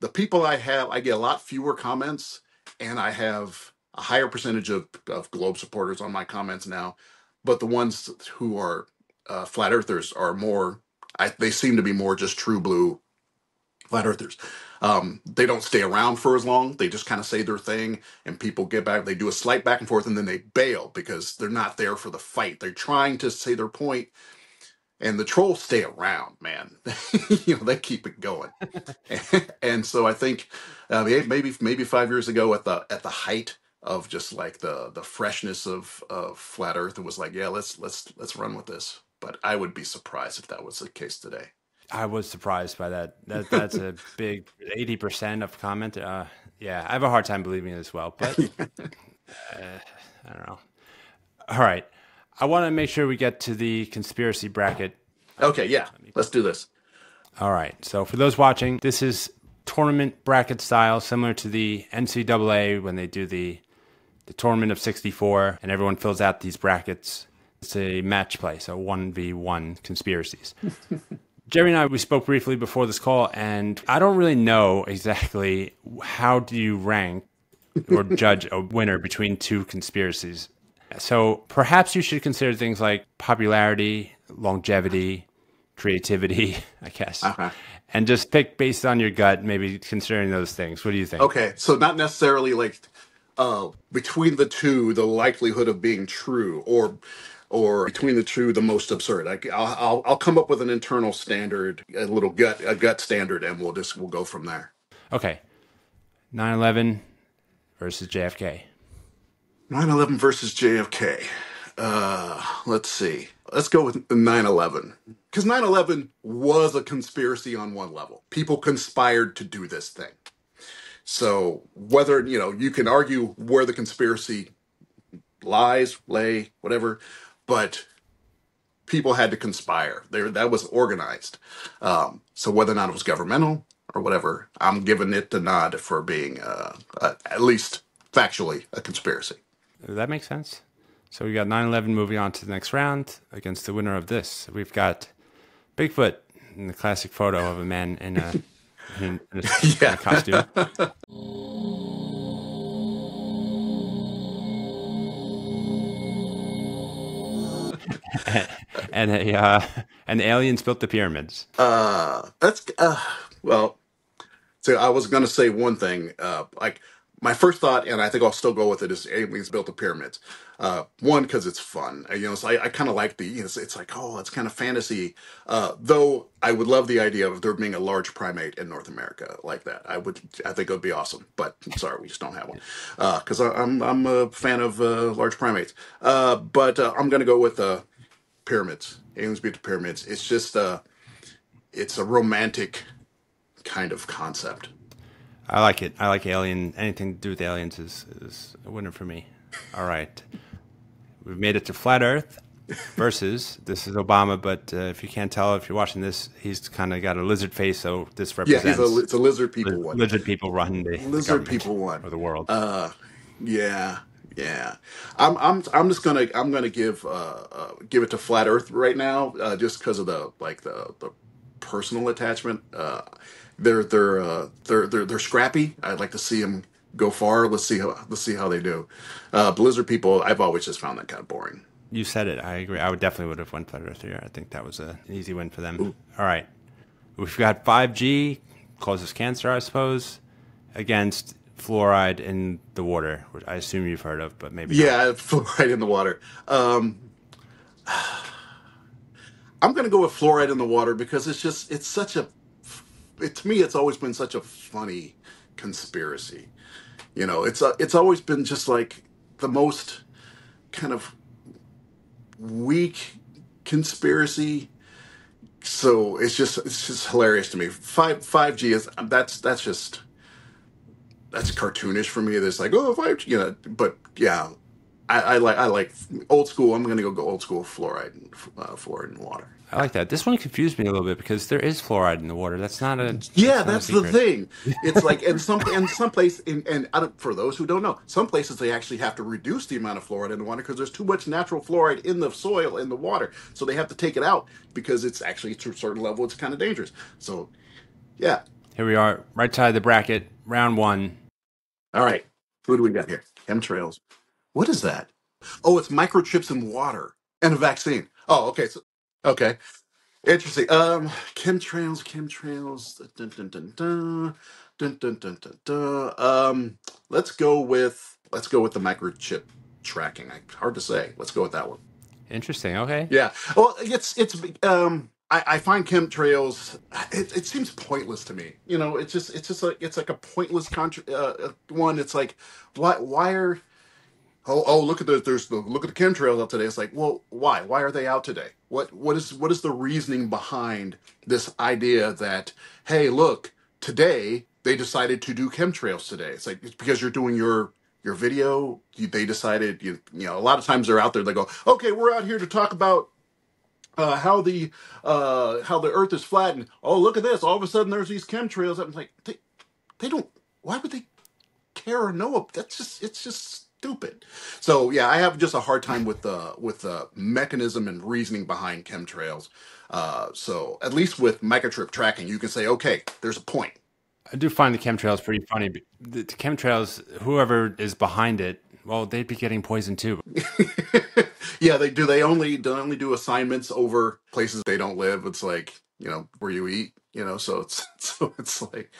The people I have, I get a lot fewer comments and I have a higher percentage of, of Globe supporters on my comments now. But the ones who are uh, flat earthers are more, I, they seem to be more just true blue flat earthers. Um, they don't stay around for as long. They just kind of say their thing, and people get back. They do a slight back and forth, and then they bail because they're not there for the fight. They're trying to say their point, and the trolls stay around. Man, you know they keep it going. and so I think uh, maybe maybe five years ago at the at the height of just like the the freshness of of flat Earth, it was like, yeah, let's let's let's run with this. But I would be surprised if that was the case today. I was surprised by that. that that's a big eighty percent of comment. Uh, yeah, I have a hard time believing it as well, but uh, I don't know. All right, I want to make sure we get to the conspiracy bracket. Okay, yeah, let's do this. All right. So for those watching, this is tournament bracket style, similar to the NCAA when they do the the tournament of 64, and everyone fills out these brackets. It's a match play, so 1v1 conspiracies. Jerry and I, we spoke briefly before this call, and I don't really know exactly how do you rank or judge a winner between two conspiracies. So perhaps you should consider things like popularity, longevity, creativity, I guess, uh-huh. and just pick based on your gut, maybe considering those things. What do you think? Okay, so not necessarily like uh, between the two, the likelihood of being true, or or between the two, the most absurd. I, I'll I'll come up with an internal standard, a little gut a gut standard, and we'll just we'll go from there. Okay, 9/11 versus JFK. 9/11 versus JFK. Uh, let's see. Let's go with 9/11 because 9/11 was a conspiracy on one level. People conspired to do this thing. So whether you know, you can argue where the conspiracy lies, lay, whatever but people had to conspire. There, that was organized. Um, so whether or not it was governmental or whatever, I'm giving it the nod for being uh, uh, at least factually a conspiracy. That makes sense. So we got 9/11 moving on to the next round against the winner of this. We've got Bigfoot in the classic photo of a man in a, in, in a, yeah. in a costume. and a, uh, and aliens built the pyramids. Uh, that's uh, well. So I was going to say one thing. Uh, like my first thought, and I think I'll still go with it, is aliens built the pyramids. Uh, one because it's fun. Uh, You know, so I, I kind of like the. It's, it's like oh, it's kind of fantasy. Uh, though I would love the idea of there being a large primate in North America like that. I would. I think it would be awesome. But sorry, we just don't have one. Because I'm I'm a fan of uh, large primates. Uh, but uh, I'm going to go with uh, pyramids. Aliens built the pyramids. It's just uh, it's a romantic kind of concept. I like it. I like alien. Anything to do with aliens is, is a winner for me. All right. We've made it to flat Earth versus this is Obama, but uh, if you can't tell, if you're watching this, he's kind of got a lizard face, so this Yeah, he's represents a it's a lizard people li- one. lizard people run the, Lizard people one. or the world. Uh, yeah, yeah. I'm I'm I'm just gonna I'm gonna give uh, uh give it to Flat Earth right now, uh, just because of the like the the personal attachment. Uh, they're they're uh they're they're they're scrappy. I'd like to see them go far. Let's see how let's see how they do. Uh, Lizard people, I've always just found that kind of boring. you said it. I agree. I would definitely would have went flat Earth here. I think that was a, an easy win for them. All right. We've got 5G, causes cancer, I suppose, against fluoride in the water, which I assume you've heard of, but maybe not. Yeah, fluoride in the water. Um, I'm going to go with fluoride in the water because it's just it's such a it, to me it's always been such a funny conspiracy. You know, it's a, it's always been just like the most kind of weak conspiracy. So it's just it's just hilarious to me. Five five G is that's that's just that's cartoonish for me. There's like oh five G, you know, but yeah, I, I like I like old school. I'm gonna go go old school fluoride and uh, fluoride in water. I like that. This one confused me a little bit because there is fluoride in the water. That's not a Yeah, not a that's the thing. It's like and some and some place in, and I don't, for those who don't know, some places they actually have to reduce the amount of fluoride in the water because there's too much natural fluoride in the soil in the water, so they have to take it out because it's actually to a certain level it's kind of dangerous. So, yeah. Here we are, right side of the bracket, round one. All right, who do we got here? Chemtrails. What is that? Oh, it's microchips in water and a vaccine. Oh, okay. So, Okay. Interesting. Um, chemtrails, chemtrails. Dun dun dun dun. Dun dun dun dun dun. Um, let's go with let's go with the microchip tracking. I- Hard to say. Let's go with that one. Interesting. Okay. Yeah. Well, it's it's um. I, I find chemtrails. It, it seems pointless to me. You know, it's just it's just like it's like a pointless contra- uh, uh one. It's like why why are Oh, oh, look at the there's the look at the chemtrails out today. It's like, well, why? Why are they out today? What what is what is the reasoning behind this idea that hey, look, today they decided to do chemtrails today? It's like it's because you're doing your your video. You, they decided you you know a lot of times they're out there. They go, okay, we're out here to talk about uh, how the uh, how the Earth is flattened. Oh, look at this! All of a sudden, there's these chemtrails. I'm like, they they don't. Why would they care or know? That's just it's just stupid. So yeah, I have just a hard time with the with the mechanism and reasoning behind chemtrails. Uh, so at least with microchip tracking, you can say, okay, there's a point. I do find the chemtrails pretty funny. The chemtrails, whoever is behind it, well, they'd be getting poisoned too. yeah, they do. They only they only do assignments over places they don't live. It's like you know where you eat. You know, so it's so it's like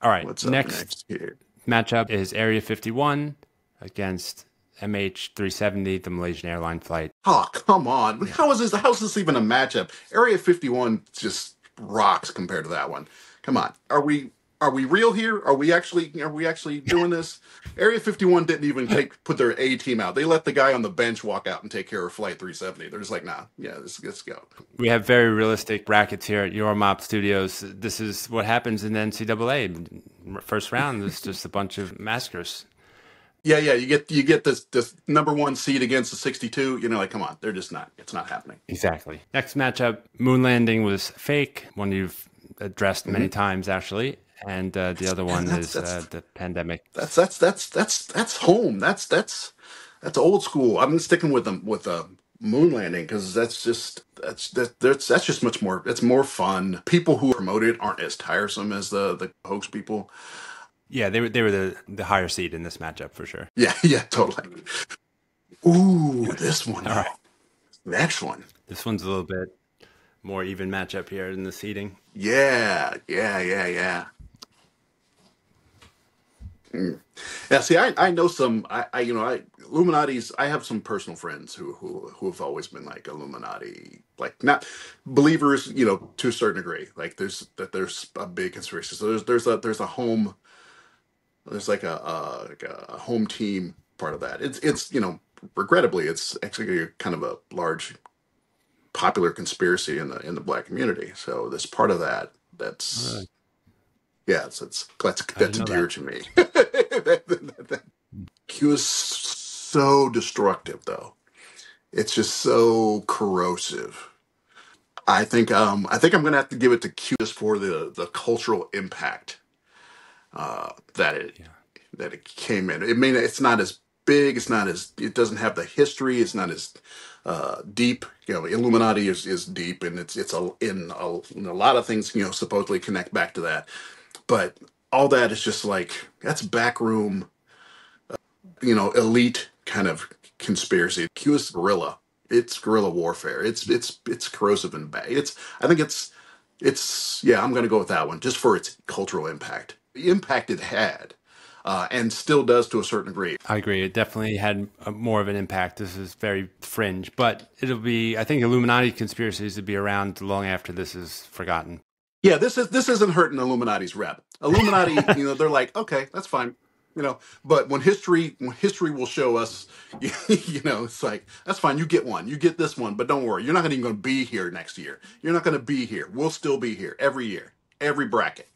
All right. what's up Next next matchup is Area 51 against MH370, the Malaysian airline flight. Oh, come on. How is this how is this even a matchup? Area 51 just rocks compared to that one. Come on. Are we are we real here? Are we actually are we actually doing this? Area 51 didn't even take put their A team out. They let the guy on the bench walk out and take care of flight 370. They're just like, nah, yeah, let's, let's go. We have very realistic brackets here at YouAreMopped Studios. This is what happens in the NCAA. First round is just a bunch of massacres. Yeah, yeah, you get you get this this number one seed against the 62. You know, like, come on, they're just not. It's not happening. Exactly. Next matchup, moon landing was fake, one you've addressed many times actually, and uh, the other one That's is that's uh, the pandemic. That's that's that's that's that's home. That's that's that's old school. I'm sticking with them with the moon landing because that's just that's that that's that's just much more. It's more fun. People who promote it aren't as tiresome as the the hoax people. Yeah, they were they were the the higher seed in this matchup for sure. Yeah, yeah, totally. Ooh, this one. All right. Next one. This one's a little bit more even matchup here in the seeding. Yeah, yeah, yeah, yeah. Mm. Yeah, see, I, I know some, I, I, you know, I Illuminati's. I have some personal friends who who who have always been like Illuminati, like not believers, you know, to a certain degree. Like there's that there's a big conspiracy. So there's there's a there's a home, there's like a, a like a home team part of that. It's it's you know, regrettably, it's actually kind of a large popular conspiracy in the in the black community. So there's part of that that's Really? yeah, it's, it's that's I that's dear that. to me. That- that- that- Q is so destructive, though. It's just so corrosive. I think um I think I'm gonna have to give it to Q just for the the cultural impact uh, that it Yeah. that it came in. It may it's not as big. It's not as it doesn't have the history. It's not as uh, deep. You know, Illuminati is, is deep, and it's it's a, in, a, in a lot of things. You know, supposedly connect back to that, but all that is just like that's backroom. You know, elite kind of conspiracy. Q is guerrilla. It's guerrilla warfare. It's it's it's corrosive and bad. It's I think it's it's yeah. I'm gonna go with that one just for its cultural impact. The impact it had, uh, and still does to a certain degree. I agree. It definitely had a, more of an impact. This is very fringe, but it'll be. I think Illuminati conspiracies will be around long after this is forgotten. Yeah, this is this isn't hurting Illuminati's rep. Illuminati, you know, they're like, okay, that's fine, you know. But when history, when history will show us, you know, it's like that's fine. You get one, you get this one, but don't worry, you're not even going to be here next year. You're not going to be here. We'll still be here every year, every bracket.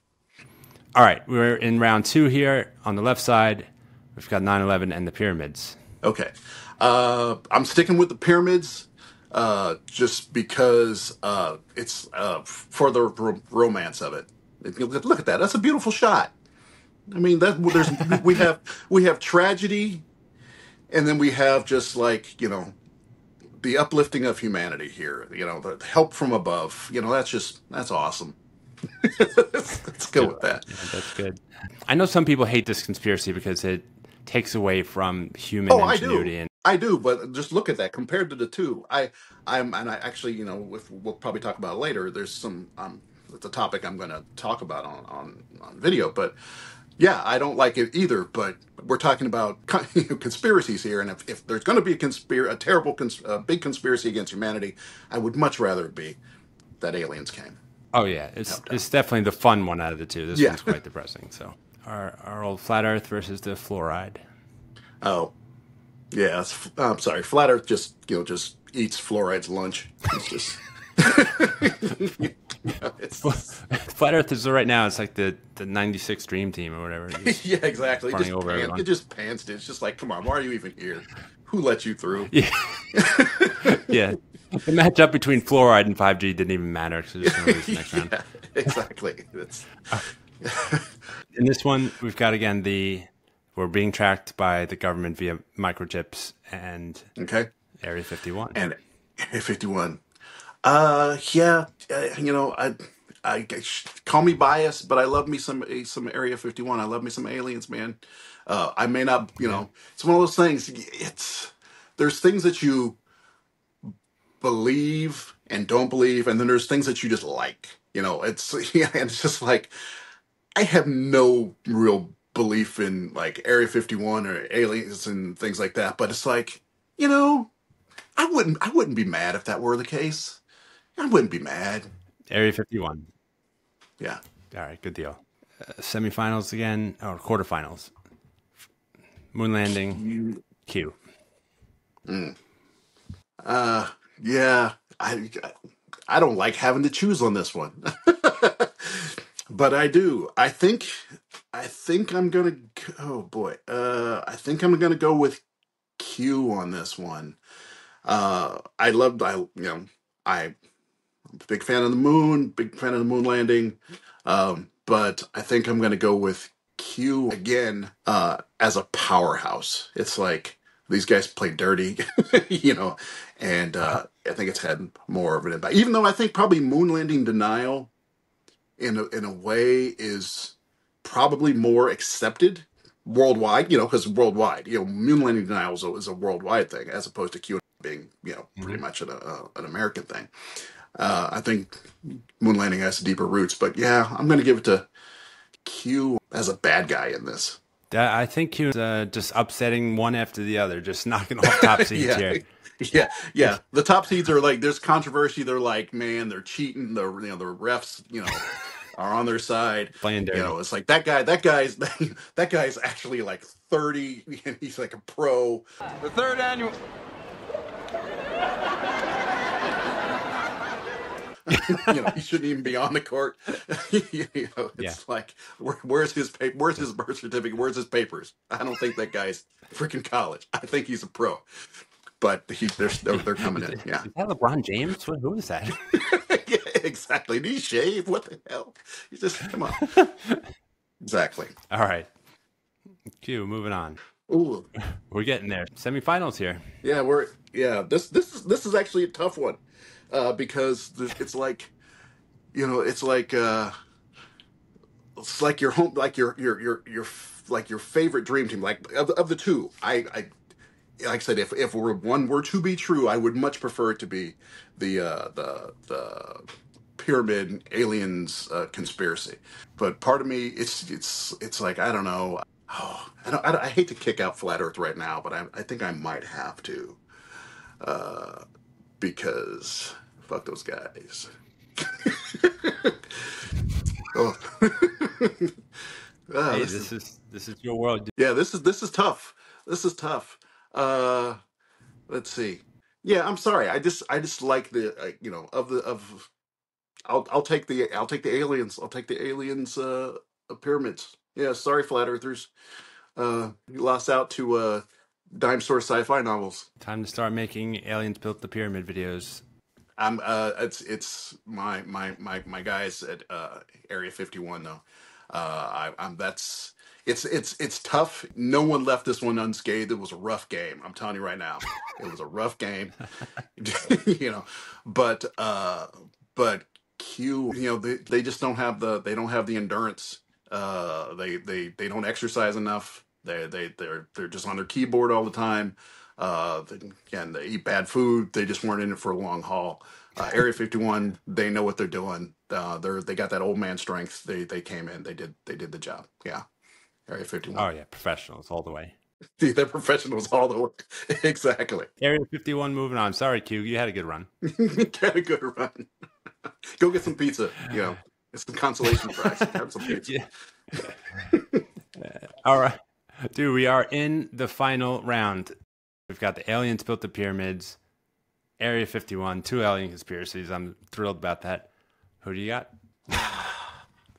All right, we're in round two here. On the left side, we've got 9/11 and the pyramids. Okay, uh, I'm sticking with the pyramids, uh, just because uh, it's uh, for the ro- romance of it. Look at that. That's a beautiful shot. I mean, that there's we have we have tragedy, and then we have just like you know the uplifting of humanity here. You know, the help from above. You know, that's just that's awesome. let's, go with that. Yeah, that's good. I know some people hate this conspiracy because it takes away from human Oh, I do. ingenuity and I do, but just look at that compared to the two. I, I'm, and I actually, you know, if we'll probably talk about it later. There's some, um, it's a topic I'm going to talk about on, on on video, but yeah, I don't like it either. But we're talking about you know, conspiracies here, and if, if there's going to be a conspir, a terrible, cons- a big conspiracy against humanity, I would much rather it be that aliens came. Oh yeah, it's it's definitely the fun one out of the two. This Yeah. one's quite depressing. So our our old flat Earth versus the fluoride. Oh, yeah. I'm sorry. Flat Earth just, you know, just eats fluoride's lunch. It's just. flat Earth is right now. It's like the the '96 Dream Team or whatever. Yeah, exactly. It just, over pan, it just pans it. It's just like, come on, why are you even here? Who let you through? yeah, yeah. The matchup between fluoride and 5G didn't even matter because they're just lose the next round. yeah, exactly. In this one, we've got again the we're being tracked by the government via microchips and okay. Area 51. And Area 51. Uh, yeah, uh, you know, I, I call me biased, but I love me some some Area 51. I love me some aliens, man. Uh, I may not, you know, it's one of those things. It's there's things that you believe and don't believe, and then there's things that you just like. You know, it's yeah, and it's just like I have no real belief in like Area 51 or aliens and things like that, but it's like, you know, I wouldn't I wouldn't be mad if that were the case. I wouldn't be mad. Area 51. Yeah. All right, good deal. Uh, semifinals again, or quarterfinals. Moon landing, Q. Uh yeah, I I don't like having to choose on this one. but I do. I think I think I'm going to oh boy. Uh I think I'm to go with Q on this one. Uh I loved I you know, I I'm a big fan of the moon, big fan of the moon landing. Um, but I think I'm gonna go with Q again uh, as a powerhouse. It's like these guys play dirty, you know, and uh, I think it's had more of an impact. Even though I think probably moon landing denial, in a, in a way, is probably more accepted worldwide. You know, because worldwide, you know, moon landing denial is a, is a worldwide thing as opposed to Q. being you know pretty much an, uh, an American thing. Uh, I think moon landing has deeper roots, but yeah, I'm going to give it to Q as a bad guy in this. I think he was uh, just upsetting one after the other, just knocking off top seeds yeah. here. Yeah, yeah. The top seeds are like there's controversy. They're like, man, they're cheating. The you know the refs, you know, are on their side. Playing dirty. You know, it's like that guy. That guy's that guy's actually like 30, and he's like a pro. The third annual. you know, he shouldn't even be on the court. you know, it's Yeah. like, where, where's his paper? Where's his birth certificate? Where's his papers? I don't think that guy's freaking college. I think he's a pro. But he, they're, they're coming in. Yeah, Is that LeBron James? What, who is that? yeah, exactly. Did he shave? What the hell? You just come on. exactly. All right. Q, moving on. Ooh, We're getting there. Semifinals here. yeah. We're yeah. This this is this is actually a tough one uh, because it's like you know it's like uh, it's like your home like your your your your like your favorite dream team like of, of the two. I I like I said, if if one were to be true, I would much prefer it to be the uh, the the pyramid aliens uh, conspiracy. But part of me, it's it's it's like I don't know. Oh, I don't. I, don't- I hate to kick out flat Earth right now, but I I think I might have to uh, because fuck those guys. oh. Ah, Hey, this this is this is your world. yeah, this is this is tough. This is tough. Uh let's see. Yeah, I'm sorry. I just I just like the uh, you know of the of I'll I'll take the I'll take the aliens. I'll take the aliens uh uh, pyramids. Yeah, sorry flat earthers. Uh you lost out to uh dime store sci-fi novels. Time to start making aliens built the pyramid videos. I'm uh it's it's my my my my guys at uh Area 51 though. Uh I I'm that's it's it's it's tough. No one left this one unscathed. It was a rough game. I'm telling you right now. It was a rough game. you know, but uh but Q, you know, they they just don't have the they don't have the endurance. Uh they they they don't exercise enough. They they they're they're just on their keyboard all the time. Uh, again, they eat bad food. They just weren't in it for a long haul. Uh, Area 51, they know what they're doing. Uh, they're they got that old man strength. They they came in. They did they did the job. Yeah, Area 51. Oh yeah, professionals all the way. Dude, They're professionals all the way. exactly. Area 51 moving on. Sorry, Q, you had a good run. get a good run. Go get some pizza. You know, it's the consolation prize. Have some pizza. Yeah. All right. Dude, we are in the final round. We've got the aliens built the pyramids, Area 51, two alien conspiracies. I'm thrilled about that. Who do you got?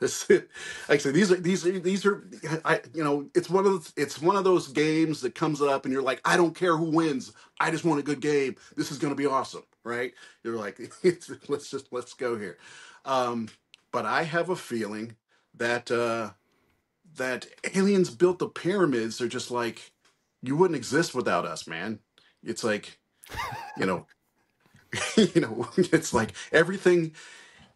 This, said, these are these are these are, I you know, it's one of those, it's one of those games that comes up and you're like, I don't care who wins, I just want a good game. This is going to be awesome, right? You're like, it's, let's just let's go here. Um, but I have a feeling that uh, that aliens built the pyramids. They're just like, you wouldn't exist without us, man. It's like, you know, you know, it's like everything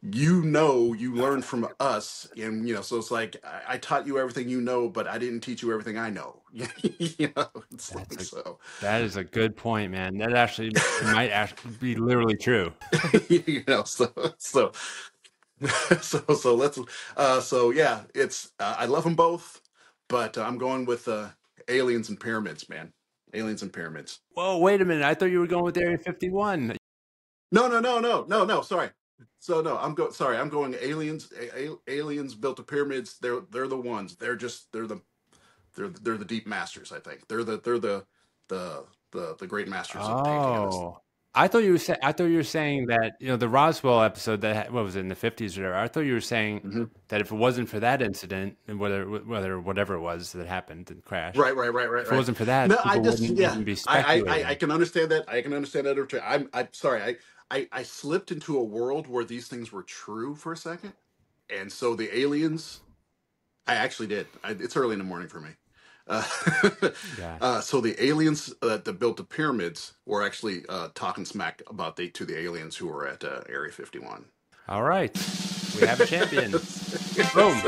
you know you learned from us and you know so it's like I, I taught you everything you know but i didn't teach you everything i know you know it's like That's a- so That is a good point, man. That actually might actually be literally true. you know so so so so let's uh so yeah it's uh, i love them both but uh, i'm going with uh aliens and pyramids man aliens and pyramids Whoa, wait a minute. I thought you were going with Area 51. no no no no no no sorry so no i'm going sorry i'm going aliens a- a- aliens built the pyramids they're they're the ones they're just they're the they're they're the deep masters i think they're the they're the the the, the great masters of painting. Oh. I thought you were saying. I thought you were saying that you know the Roswell episode that had- what was it in the fifties or whatever. I thought you were saying Mhm. that if it wasn't for that incident and whether whether whatever it was that happened and crashed, right right right right if it right wasn't for that, no i people just wouldn't yeah even be I. I i i can understand that i can understand that i'm i'm sorry i i slipped into a world where these things were true for a second and so the aliens i actually did I, it's early in the morning for me uh, Yeah. uh, so the aliens uh, that built the pyramids were actually uh, talking smack about the to the aliens who were at uh, Area 51. All right, we have a champion. Boom.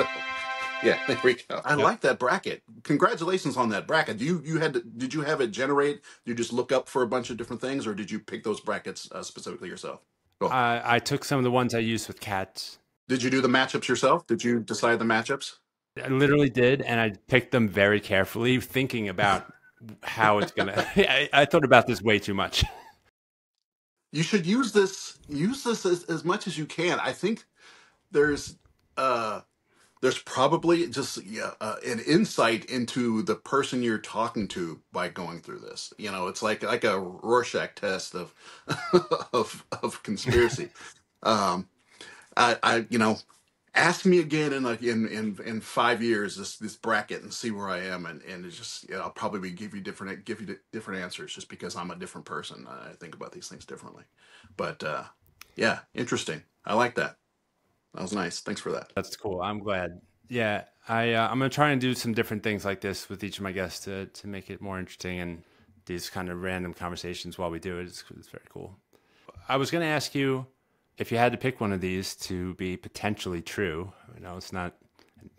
So, Yeah, there we go. I Yep. like that bracket. Congratulations on that bracket. Do you you had to, did you have it generate? Did you just look up for a bunch of different things, or did you pick those brackets uh, specifically yourself? Cool. I, I took some of the ones I used with cats. Did you do the matchups yourself? Did you decide the matchups? I literally did, and I picked them very carefully, thinking about how it's gonna. I, I thought about this way too much. You should use this use this as, as much as you can. I think there's uh there's probably just yeah, uh, an insight into the person you're talking to by going through this. You know, it's like like a Rorschach test of of of conspiracy. Um, I, I you know, ask me again in like in in in five years this this bracket and see where I am, and and it's just yeah, I'll probably give you different give you di- different answers just because I'm a different person. I think about these things differently. But uh, yeah, interesting. I like that. That was nice. Thanks for that. That's cool. I'm glad. Yeah, I uh, I'm gonna try and do some different things like this with each of my guests to to make it more interesting and these kind of random conversations while we do it. It's, it's very cool. I was gonna ask you if you had to pick one of these to be potentially true. You know, it's not.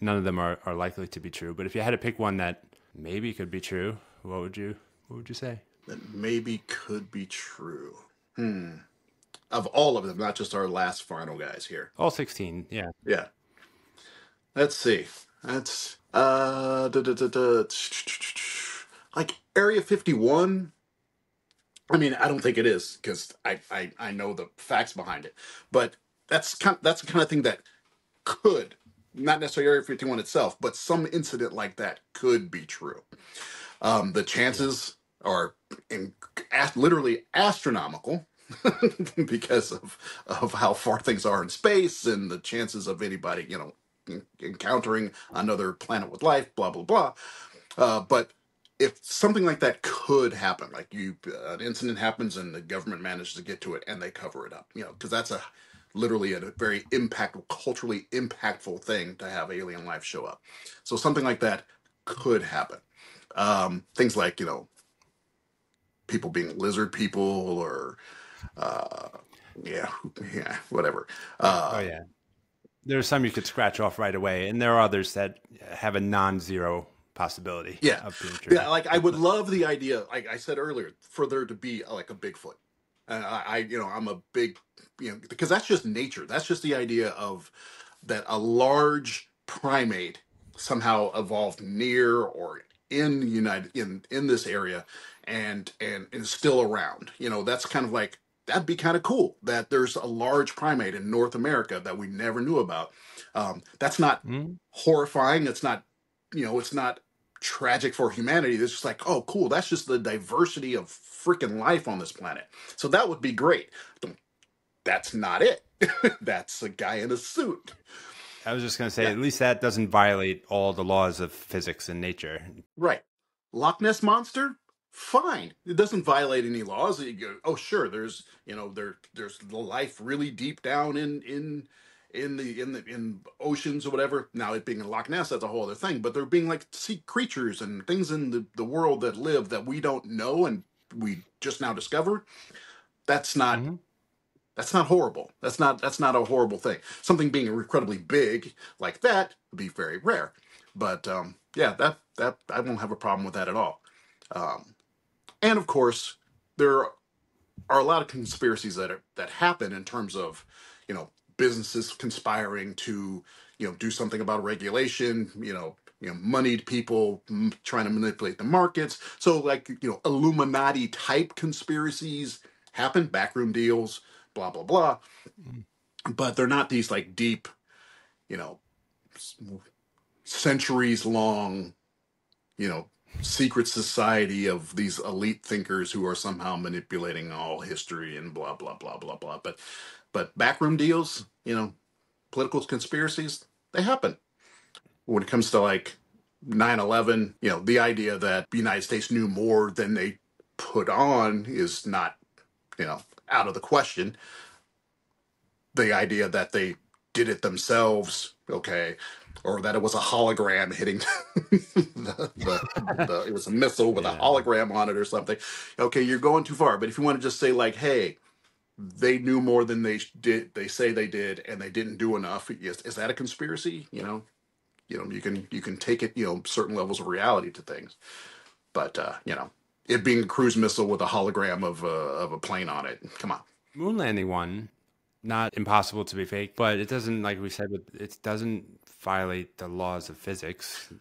None of them are, are likely to be true, but if you had to pick one that maybe could be true, what would you what would you say? That maybe could be true. Hmm. Of all of them, not just our last final guys here. All sixteen, yeah. Yeah. Let's see. That's uh da, da, da. like Area 51. I mean, I don't think it is because I, I I know the facts behind it, but that's kind that's the kind of thing that could not necessarily Area 51 itself, but some incident like that could be true. Um, the chances are in, literally astronomical because of of how far things are in space and the chances of anybody you know en- encountering another planet with life. Blah blah blah. Uh, but if something like that could happen, like you, uh, an incident happens and the government manages to get to it and they cover it up, you know, because that's a literally a very impactful, culturally impactful thing to have alien life show up. So something like that could happen. Um, things like you know people being lizard people or uh, yeah, yeah, whatever. Oh Uh, yeah. There are some you could scratch off right away, and there are others that have a non-zero possibility yeah, of being true. yeah. Like I would love the idea, like I said earlier, for there to be uh, like a Bigfoot. I, I, you know, I'm a big, you know, because that's just nature. That's just the idea of that a large primate somehow evolved near or in United in in this area, and and is still around. You know, that's kind of like that'd be kind of cool that there's a large primate in North America that we never knew about. Um, that's not Mhm. horrifying. It's not, you know, it's not tragic for humanity. It's just like, oh, cool. That's just the diversity of freaking life on this planet. So that would be great. That's not it. That's a guy in a suit. I was just going to say, Yeah, at least that doesn't violate all the laws of physics and nature. right. Loch Ness monster. Fine. It doesn't violate any laws. You go, oh, sure. There's, you know, there, there's the life really deep down in in in the in the in oceans or whatever. Now it being in Loch Ness, that's a whole other thing. But there being like sea creatures and things in the the world that live that we don't know and we just now discovered. That's not hmm That's not horrible. That's not that's not a horrible thing. Something being incredibly big like that would be very rare. But um, yeah, that that I won't have a problem with that at all. Um, and of course, there are a lot of conspiracies that are, that happen in terms of you know businesses conspiring to you know do something about regulation. You know. You know, moneyed people mm, trying to manipulate the markets. So, like, you know, Illuminati type conspiracies happen, backroom deals, blah blah blah but they're not these like deep, you know, centuries long, you know, secret society of these elite thinkers who are somehow manipulating all history and blah blah blah blah blah. But but backroom deals, you know, political conspiracies, they happen. When it comes to like 9/11, you know, the idea that the United States knew more than they put on is not, you know, out of the question the idea that they did it themselves, okay, or that it was a hologram hitting the, the, the it was a missile with a Yeah. hologram on it or something. Okay, you're going too far. But if you want to just say like, hey, they knew more than they sh- did, they say they did, and they didn't do enough. Is, is that a conspiracy? You know, You know, you can you can take it, you know, certain levels of reality to things. But uh, you know, it being a cruise missile with a hologram of a, of a plane on it. Come on. Moon landing one, not impossible to be fake, but it doesn't, like we said, it doesn't violate the laws of physics.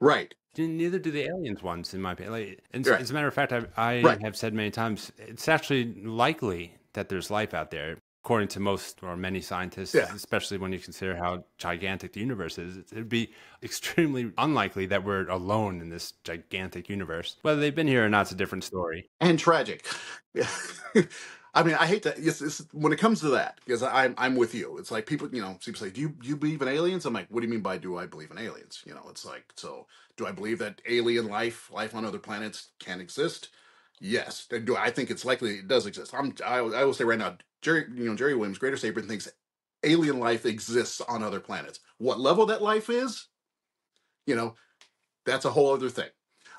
Right. Neither do the aliens ones, in my opinion. Like, and Right. As a matter of fact, I, I Right. have said many times, it's actually likely that there's life out there, according to most or many scientists, Yeah. especially when you consider how gigantic the universe is. It would be extremely unlikely that we're alone in this gigantic universe. Whether they've been here or not, it's a different story. and tragic. I mean, I hate that. It's, it's, when it comes to that, because I'm I'm with you. It's like people, you know, people say, "Do you do you believe in aliens?" I'm like, "What do you mean by do I believe in aliens?" You know, it's like, so do I believe that alien life, life on other planets, can exist? Yes. And Do I think it's likely it does exist? I'm I, I will say right now, Jerry, you know, Jerry Williams, Greater Sapien thinks alien life exists on other planets. What level that life is, you know, that's a whole other thing.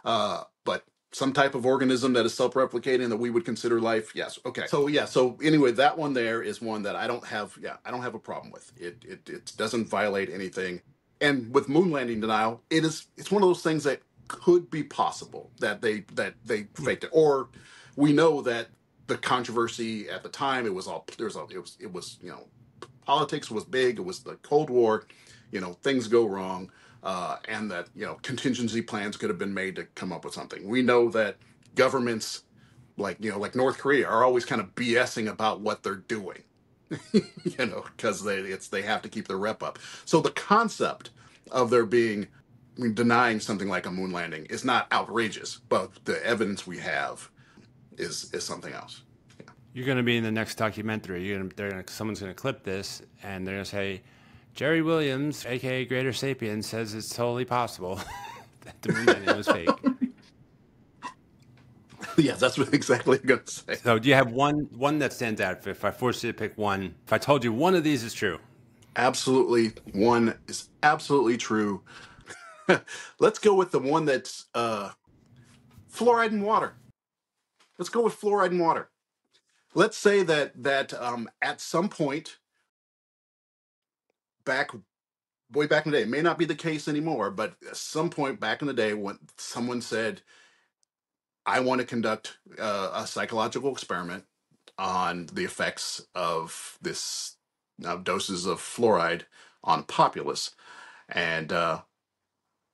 Uh, but some type of organism that is self-replicating that we would consider life, yes. Okay. So yeah. So anyway, that one there is one that I don't have. Yeah, I don't have a problem with. It it it doesn't violate anything. And with moon landing denial, it is it's one of those things that could be possible that they that they hmm. faked it, or we know that the controversy at the time it was all there's a it was it was you know politics was big. It was the Cold War. You know, things go wrong, uh, and that you know contingency plans could have been made to come up with something. We know that governments, like you know, like North Korea, are always kind of BSing about what they're doing. you know, because they it's they have to keep their rep up. So the concept of there being I mean, denying something like a moon landing is not outrageous, but the evidence we have is is something else. Yeah. You're going to be in the next documentary. You're going to, to, someone's going to clip this, and they're going to say, Jerry Williams, aka Greater Sapien, says it's totally possible that the moon landing was fake. yes, that's what exactly I'm gonna say. So, do you have one one that stands out? If, if I forced you to pick one, if I told you one of these is true, absolutely one is absolutely true. Let's go with the one that's uh, fluoride in water. Let's go with fluoride in water. Let's say that that um, at some point back way back in the day, it may not be the case anymore, but at some point back in the day when someone said, "I want to conduct uh, a psychological experiment on the effects of this uh, doses of fluoride on populace," and uh,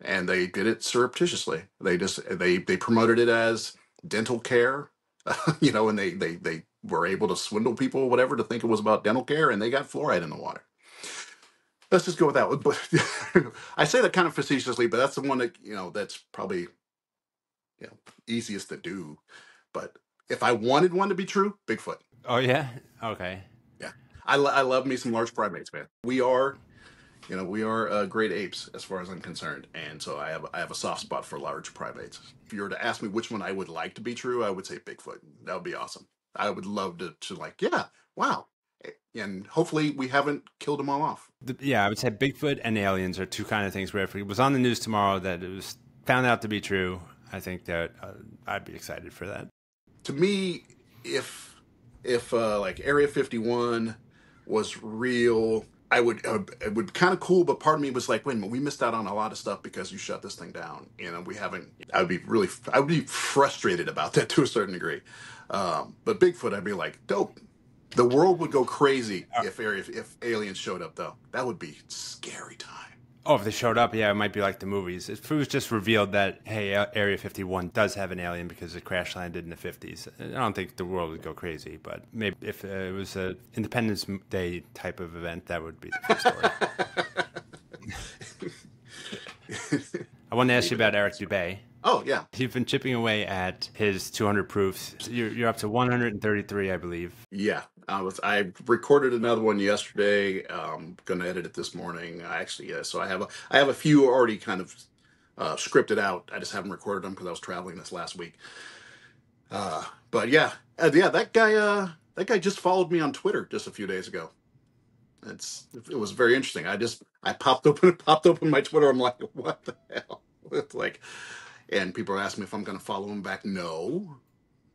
and they did it surreptitiously. They just they they promoted it as dental care, you know, and they they they were able to swindle people, whatever, to think it was about dental care, and they got fluoride in the water. Let's just go with that one. But I say that kind of facetiously, but that's the one that you know that's probably you know easiest to do. But if I wanted one to be true, Bigfoot. oh yeah, okay. Yeah, I, lo- I love me some large primates, man. We are, you know, we are uh, great apes as far as I'm concerned, and so I have I have a soft spot for large primates. If you were to ask me which one I would like to be true, I would say Bigfoot. That would be awesome. I would love to to like, yeah, wow, and hopefully we haven't killed them all off. The, yeah, I would say Bigfoot and aliens are two kind of things where if it was on the news tomorrow that it was found out to be true, I think that uh, I'd be excited for that. to me, if if uh, like Area 51 was real, I would uh, it would kind of cool. But part of me was like, wait a minute, we missed out on a lot of stuff because you shut this thing down. You know, we haven't. I would be really, I would be frustrated about that to a certain degree. Um, but Bigfoot, I'd be like, dope. The world would go crazy if if, if aliens showed up, though. That would be scary time. Oh, if they showed up, yeah, it might be like the movies. If it was just revealed that, hey, Area 51 does have an alien because it crash landed in the 50s, I don't think the world would go crazy. But maybe if uh, it was a Independence Day type of event, that would be the story. I want to ask you about Eric Dubay. Oh yeah, You've been chipping away at his 200 proofs. You're, you're up to 133, I believe. Yeah, I was. I recorded another one yesterday. I'm going to edit it this morning. I actually, yeah. So I have a, I have a few already kind of uh, scripted out. I just haven't recorded them because I was traveling this last week. Uh, but yeah, uh, yeah. That guy, uh, that guy just followed me on Twitter just a few days ago. It's it was very interesting. I just I popped open popped open my Twitter. I'm like, what the hell? It's like, and people are asking me if I'm going to follow him back. No,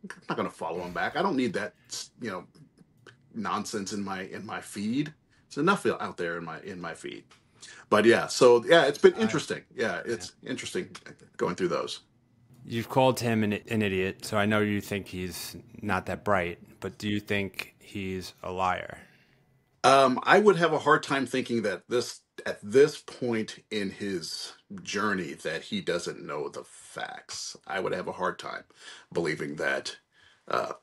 I'm not going to follow him back. I don't need that. You know, nonsense in my in my feed. There's enough out there in my in my feed. But yeah, so yeah, it's been interesting. Yeah, it's interesting going through those. You've called him an, an idiot, so I know you think he's not that bright, but do you think he's a liar? Um, I would have a hard time thinking that this at this point in his journey that he doesn't know the facts. I would have a hard time believing that uh,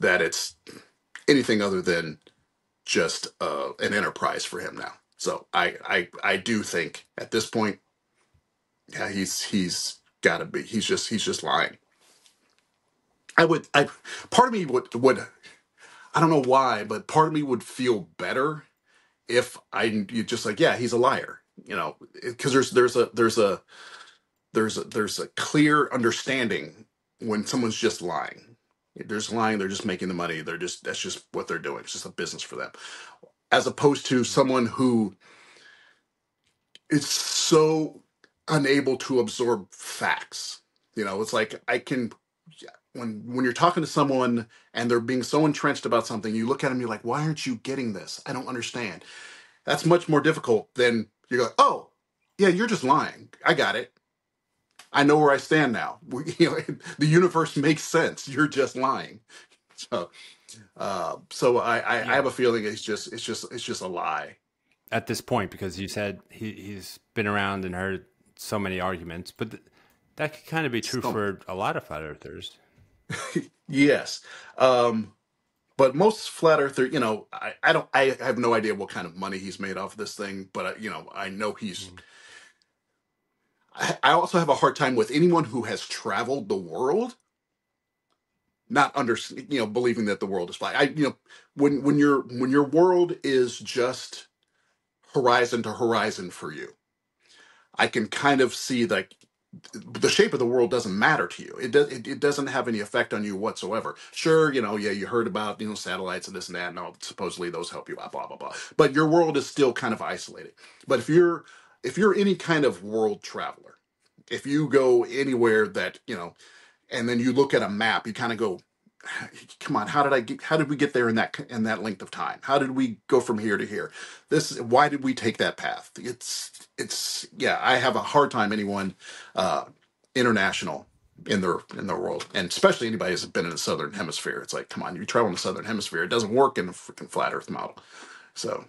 that it's anything other than just uh, an enterprise for him now. So I, I I do think at this point, yeah, he's he's got to be. He's just he's just lying. I would I part of me would would I don't know why, but part of me would feel better if I you just like yeah he's a liar you know because there's there's a there's a there's a there's a clear understanding when someone's just lying. They're just lying they're just making the money they're just that's just what they're doing it's just a business for them. As opposed to someone who is so unable to absorb facts you know it's like i can when when you're talking to someone and they're being so entrenched about something you look at them you're like why aren't you getting this? I don't understand. That's much more difficult than you're like, oh, yeah, you're just lying. I got it. I know where I stand now. We- you know, the universe makes sense. You're just lying. So, uh, so I, I, I Yeah. have a feeling it's just, it's just, it's just a lie. At this point, because you said he, he's been around and heard so many arguments, but th- that could kind of be true So, for a lot of flat earthers. yes. Um, but most flat earther, you know, I, I don't, I have no idea what kind of money he's made off of this thing, but uh, you know, I know he's. Mm. I, I also have a hard time with anyone who has traveled the world not under you know believing that the world is flat. I you know when when your when your world is just horizon to horizon for you, I can kind of see like the shape of the world doesn't matter to you. It does it, it doesn't have any effect on you whatsoever. Sure, you know, yeah, you heard about you know satellites and this and that, and all, supposedly those help you out, blah blah blah. But your world is still kind of isolated. But if you're if you're any kind of world traveler, if you go anywhere that you know and then you look at a map you kind of go come on how did i get how did we get there in that in that length of time? How did we go from here to here? This why did we take that path? It's it's yeah i have a hard time anyone uh international in their in their world and especially anybody who's been in the southern hemisphere. It's like come on you travel in the southern hemisphere it doesn't work in the freaking flat earth model. So.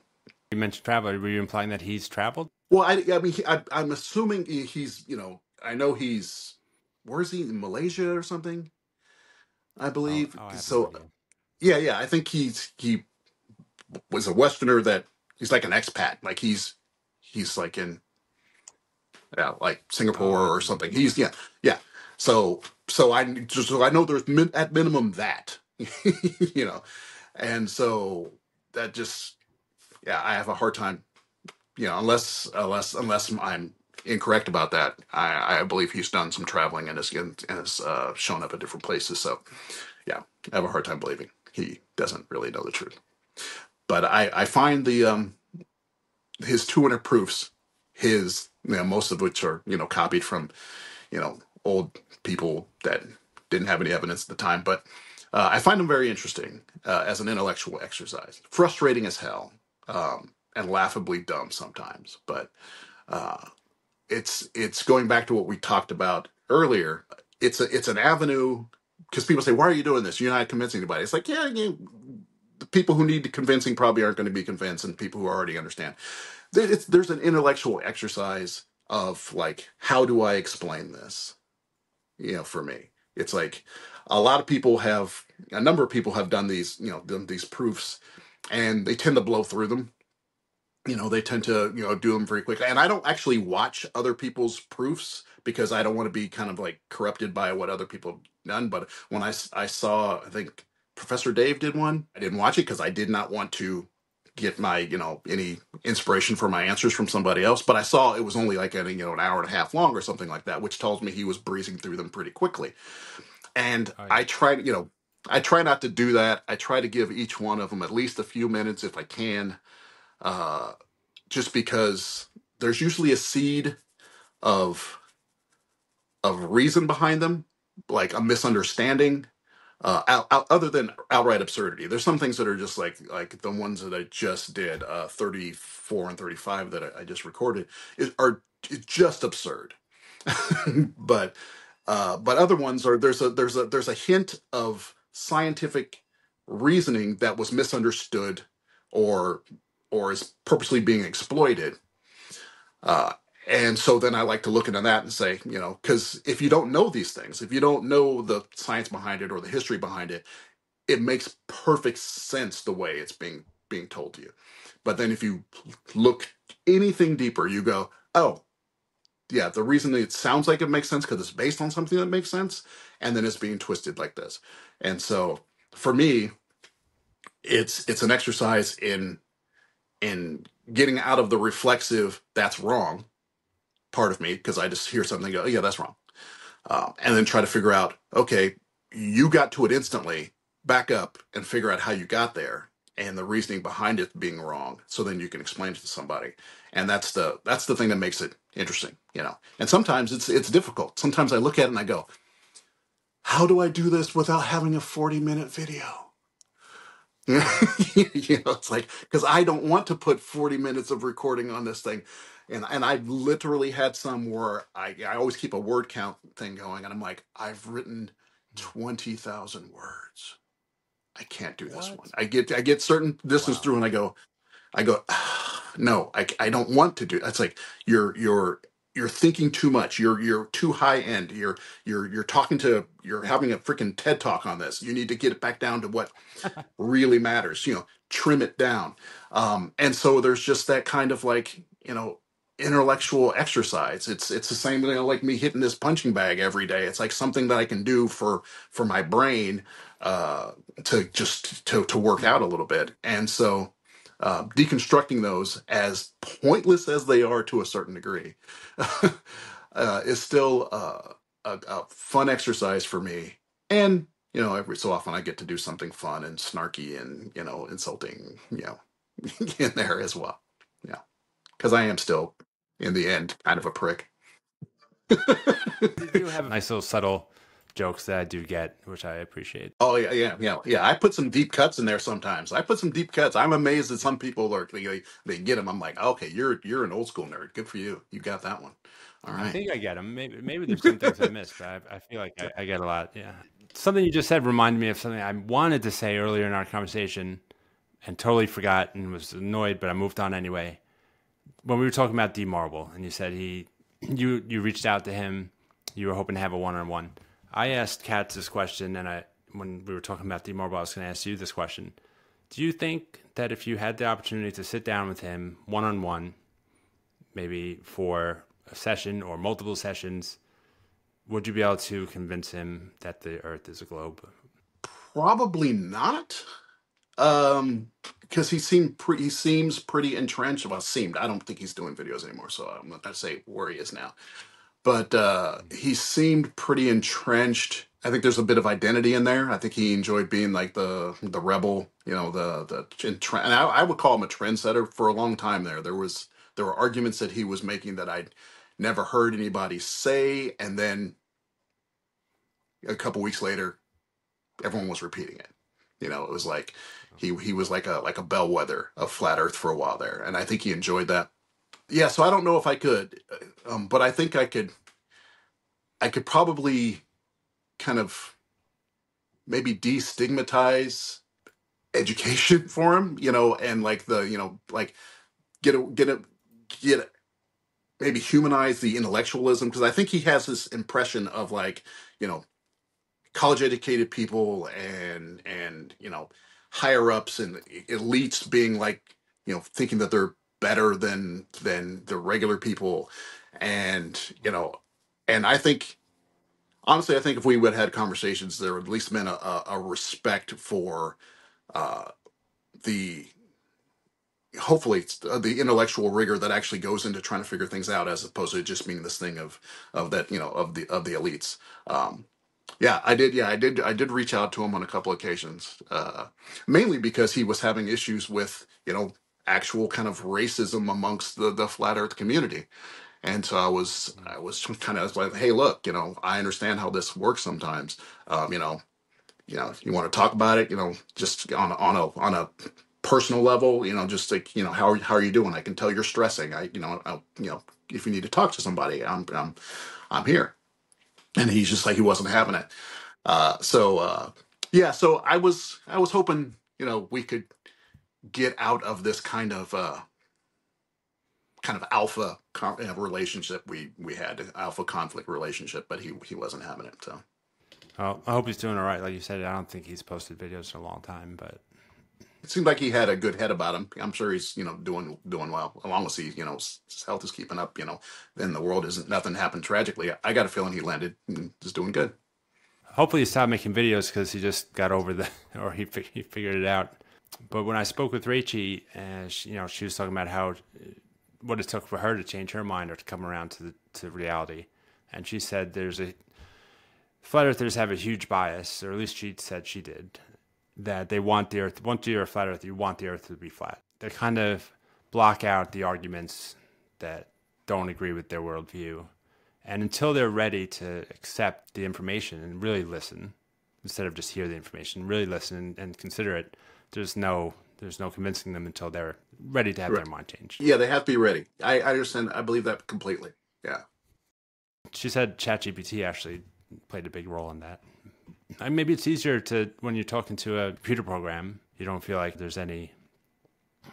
You mentioned travel. Were you implying that he's traveled? well i i mean he, I, i'm assuming he- he's you know i know he's where is he? In malaysia or something I Oh, believe. oh, I have no So idea. yeah, yeah. I think he's he was a Westerner that he's like an expat. Like he's he's like in yeah, like Oh, Singapore I or see. something. He's yeah, yeah. So so I just so I know there's min, at minimum that you know, and so that just yeah, I have a hard time you know unless unless unless I'm incorrect about that. I I believe he's done some traveling and has and has uh, shown up at different places. So yeah, I have a hard time believing he doesn't really know the truth. But I, I find the um his 200 proofs, his you know, most of which are you know copied from you know old people that didn't have any evidence at the time, but uh, I find them very interesting uh, as an intellectual exercise. Frustrating as hell um, and laughably dumb sometimes, but uh, it's it's going back to what we talked about earlier. It's a it's an avenue because people say, "Why are you doing this? You're not convincing anybody." It's like, yeah, you, the people who need convincing probably aren't going to be convinced, and people who already understand. There- It's, there's an intellectual exercise of like, how do I explain this? You know, for me, it's like a lot of people have a number of people have done these, you know, done these proofs, and they tend to blow through them you know they tend to you know do them very quickly and i don't actually watch other people's proofs because i don't want to be kind of like corrupted by what other people have done but when i s- I saw i think professor dave did one i didn't watch it because i did not want to get my you know any inspiration for my answers from somebody else but i saw it was only like a, you know an hour and a half long or something like that which tells me he was breezing through them pretty quickly. And Oh, i try to you know i try not to do that i try to give each one of them at least a few minutes if i can uh, just because there's usually a seed of of reason behind them, like a misunderstanding, uh, out, out, other than outright absurdity. There's some things that are just like like the ones that I just did, uh, 34 and 35 that I, I just recorded, are just absurd. but uh, but other ones are there's a there's a there's a hint of scientific reasoning that was misunderstood or is purposely being exploited uh, and so then I like to look into that and say, you know, because if you don't know these things, if you don't know the science behind it or the history behind it, it makes perfect sense the way it's being being told to you. But then if you look anything deeper, you go, oh, yeah, the reason it sounds like it makes sense because it's based on something that makes sense, and then it's being twisted like this. And so for me, it's it's an exercise in in getting out of the reflexive that's wrong part of me because I just hear something and go, oh, yeah, that's wrong. Um, and then try to figure out, okay, you got to it instantly, back up and figure out how you got there and the reasoning behind it being wrong. So then you can explain it to somebody. And that's the that's the thing that makes it interesting, you know. And sometimes it's it's difficult. Sometimes I look at it and I go, how do I do this without having a 40 minute video? you know, it's like because I don't want to put 40 minutes of recording on this thing. And and I've literally had some where I I always keep a word count thing going, and I'm like, I've written 20,000 words. I can't do this one. What? I get I get certain distance Wow. through, and I go, I go, "Ah, no, I, I don't want to do. It's like you're you're you're thinking too much. You're you're too high end. You're you're you're talking to you're having a freaking TED talk on this. You need to get it back down to what really matters. You know, trim it down. Um, and so there's just that kind of like you know intellectual exercise. It's it's the same you know, like me hitting this punching bag every day. It's like something that I can do for for my brain uh, to just to to work out a little bit. And so uh, deconstructing those as pointless as they are to a certain degree uh, is still uh, a, a fun exercise for me. And you know, every so often I get to do something fun and snarky and you know insulting, you know, in there as well. Yeah, because I am still, in the end, kind of a prick. You do have nice little subtle jokes that I do get, which I appreciate. Oh yeah, yeah, yeah, yeah. I put some deep cuts in there sometimes. I put some deep cuts. I'm amazed that some people are they they get them. I'm like, okay, you're you're an old school nerd. Good for you. You got that one. All right. I think I get them. Maybe maybe there's some things I missed, but I, I feel like I, I get a lot. Yeah. Something you just said reminded me of something I wanted to say earlier in our conversation, and totally forgot and was annoyed, but I moved on anyway. When we were talking about D Marble, and you said he, you you reached out to him, you were hoping to have a one on one. I asked Katz this question, and I when we were talking about D Marble, I was going to ask you this question. Do you think that if you had the opportunity to sit down with him one on one, maybe for a session or multiple sessions, would you be able to convince him that the Earth is a globe? Probably not. Um, because he seemed pretty. He seems pretty entrenched. Well, seemed. I don't think he's doing videos anymore, so I'm not gonna say where he is now. But uh, he seemed pretty entrenched. I think there's a bit of identity in there. I think he enjoyed being like the the rebel, you know, the the and I, I would call him a trendsetter for a long time. There, there was there were arguments that he was making that I'd never heard anybody say, and then a couple weeks later, everyone was repeating it. You know, it was like he he was like a like a bellwether of flat Earth for a while there, and I think he enjoyed that. Yeah, so I don't know if I could, uh, um, but I think I could. I could probably kind of maybe destigmatize education for him, you know, and like the you know like get a get a get a, maybe humanize the intellectualism because I think he has this impression of like you know college educated people and and you know higher ups and elites being like you know thinking that they're better than than the regular people. And you know and i think honestly i think if we would have had conversations there would at least been a, a, respect for uh the hopefully it's the the intellectual rigor that actually goes into trying to figure things out as opposed to just being this thing of of that you know of the of the elites. Um yeah i did yeah i did i did reach out to him on a couple occasions uh mainly because he was having issues with you know actual kind of racism amongst the the flat earth community and so i was i was kind of like hey look you know i understand how this works sometimes um you know you know, you want to talk about it, you know, just on a, on a on a personal level, you know, just like you know, how are, how are you doing? I can tell you're stressing. I you know, I, you know, if you need to talk to somebody, I'm I'm I'm here. And he's just like he wasn't having it. Uh, so uh, yeah, so I was I was hoping you know we could get out of this kind of uh, kind of alpha relationship we we had alpha conflict relationship, but he he wasn't having it. So Well, I hope he's doing all right. Like you said, I don't think he's posted videos in a long time, but it seemed like he had a good head about him. I'm sure he's you know doing doing well. As long as he you know his health is keeping up, you know, then the world isn't nothing happened tragically. I got a feeling he landed and is doing good. hopefully he stopped making videos because he just got over the or he he figured it out. But when I spoke with Rachie, and she, you know, she was talking about how what it took for her to change her mind or to come around to the, to reality, and she said there's a flat earthers have a huge bias, or at least she said she did, that they want the earth. Once you're a flat earth, you want the earth to be flat. They kind of block out the arguments that don't agree with their worldview, and until they're ready to accept the information and really listen, instead of just hear the information, really listen and, and consider it, there's no there's no convincing them until they're ready to have Right. their mind changed. Yeah, they have to be ready. I, I understand. I believe that completely. Yeah. She said ChatGPT actually played a big role in that. And maybe it's easier to when you're talking to a computer program, you don't feel like there's any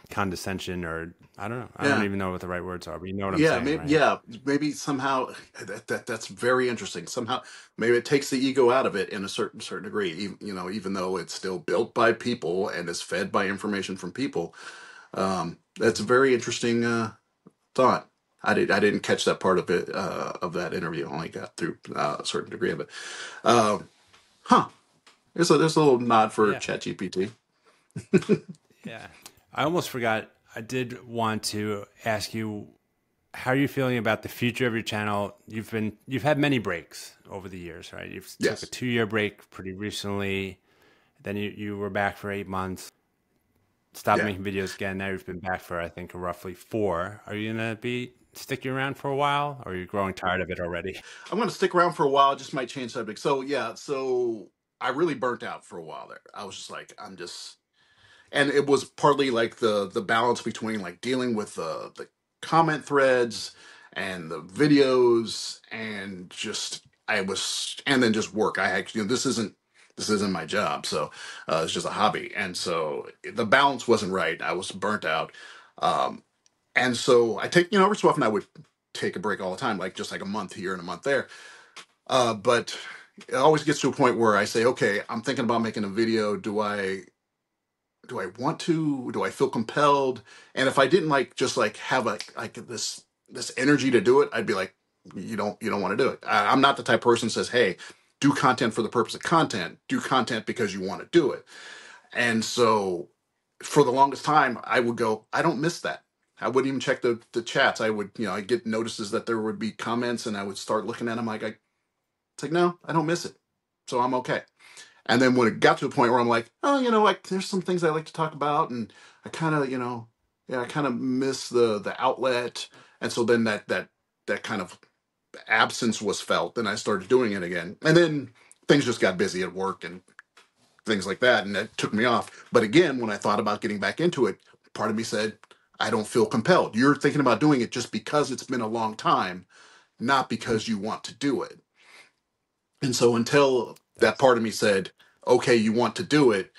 condescension or I don't know. I don't even know what the right words are, but you know what I'm Yeah, saying, maybe right? yeah, maybe somehow that, that that's very interesting. Somehow maybe it takes the ego out of it in a certain certain degree. Even, you know, even though it's still built by people and is fed by information from people. Um, that's a very interesting uh, thought. I did I didn't catch that part of it uh, of that interview. I only got through uh, a certain degree of it. Um, huh. There's a there's a little nod for Yeah. ChatGPT. Yeah. I almost forgot. I did want to ask you how are you feeling about the future of your channel? You've been you've had many breaks over the years, right? You've took a two year break pretty recently. Then you, you were back for eight months. Stopped Yeah. making videos again. Now you've been back for I think roughly four. Are you gonna be sticking around for a while, or are you growing tired of it already? I'm going to stick around for a while. Just might change subject. So yeah, so I really burnt out for a while there. I was just like, I'm just, and it was partly like the the balance between like dealing with the the comment threads and the videos and just I was and then just work. I actually you know, this isn't this isn't my job, so uh, it's just a hobby, and so the balance wasn't right. I was burnt out, um, and so I take you know every so often I would take a break all the time, like just like a month here and a month there uh, but it always gets to a point where I say, okay, I'm thinking about making a video. Do I do I want to? Do I feel compelled? And if I didn't like just like have a like this this energy to do it, I'd be like, you don't you don't want to do it. I, I'm not the type of person that says, hey, do content for the purpose of content. Do content because you want to do it. And so for the longest time, I would go, I don't miss that. I wouldn't even check the the chats. I would, you know, I get notices that there would be comments, and I would start looking at them like, I, it's like, no, I don't miss it, so I'm okay. And then when it got to the point where I'm like, oh, you know, like there's some things I like to talk about, and I kind of, you know, yeah, I kind of miss the the outlet, and so then that that that kind of absence was felt. and I started doing it again, and then things just got busy at work and things like that, and that took me off. But again, when I thought about getting back into it, part of me said, I don't feel compelled. You're thinking about doing it just because it's been a long time, not because you want to do it. And so until that part of me said, okay, you want to do it,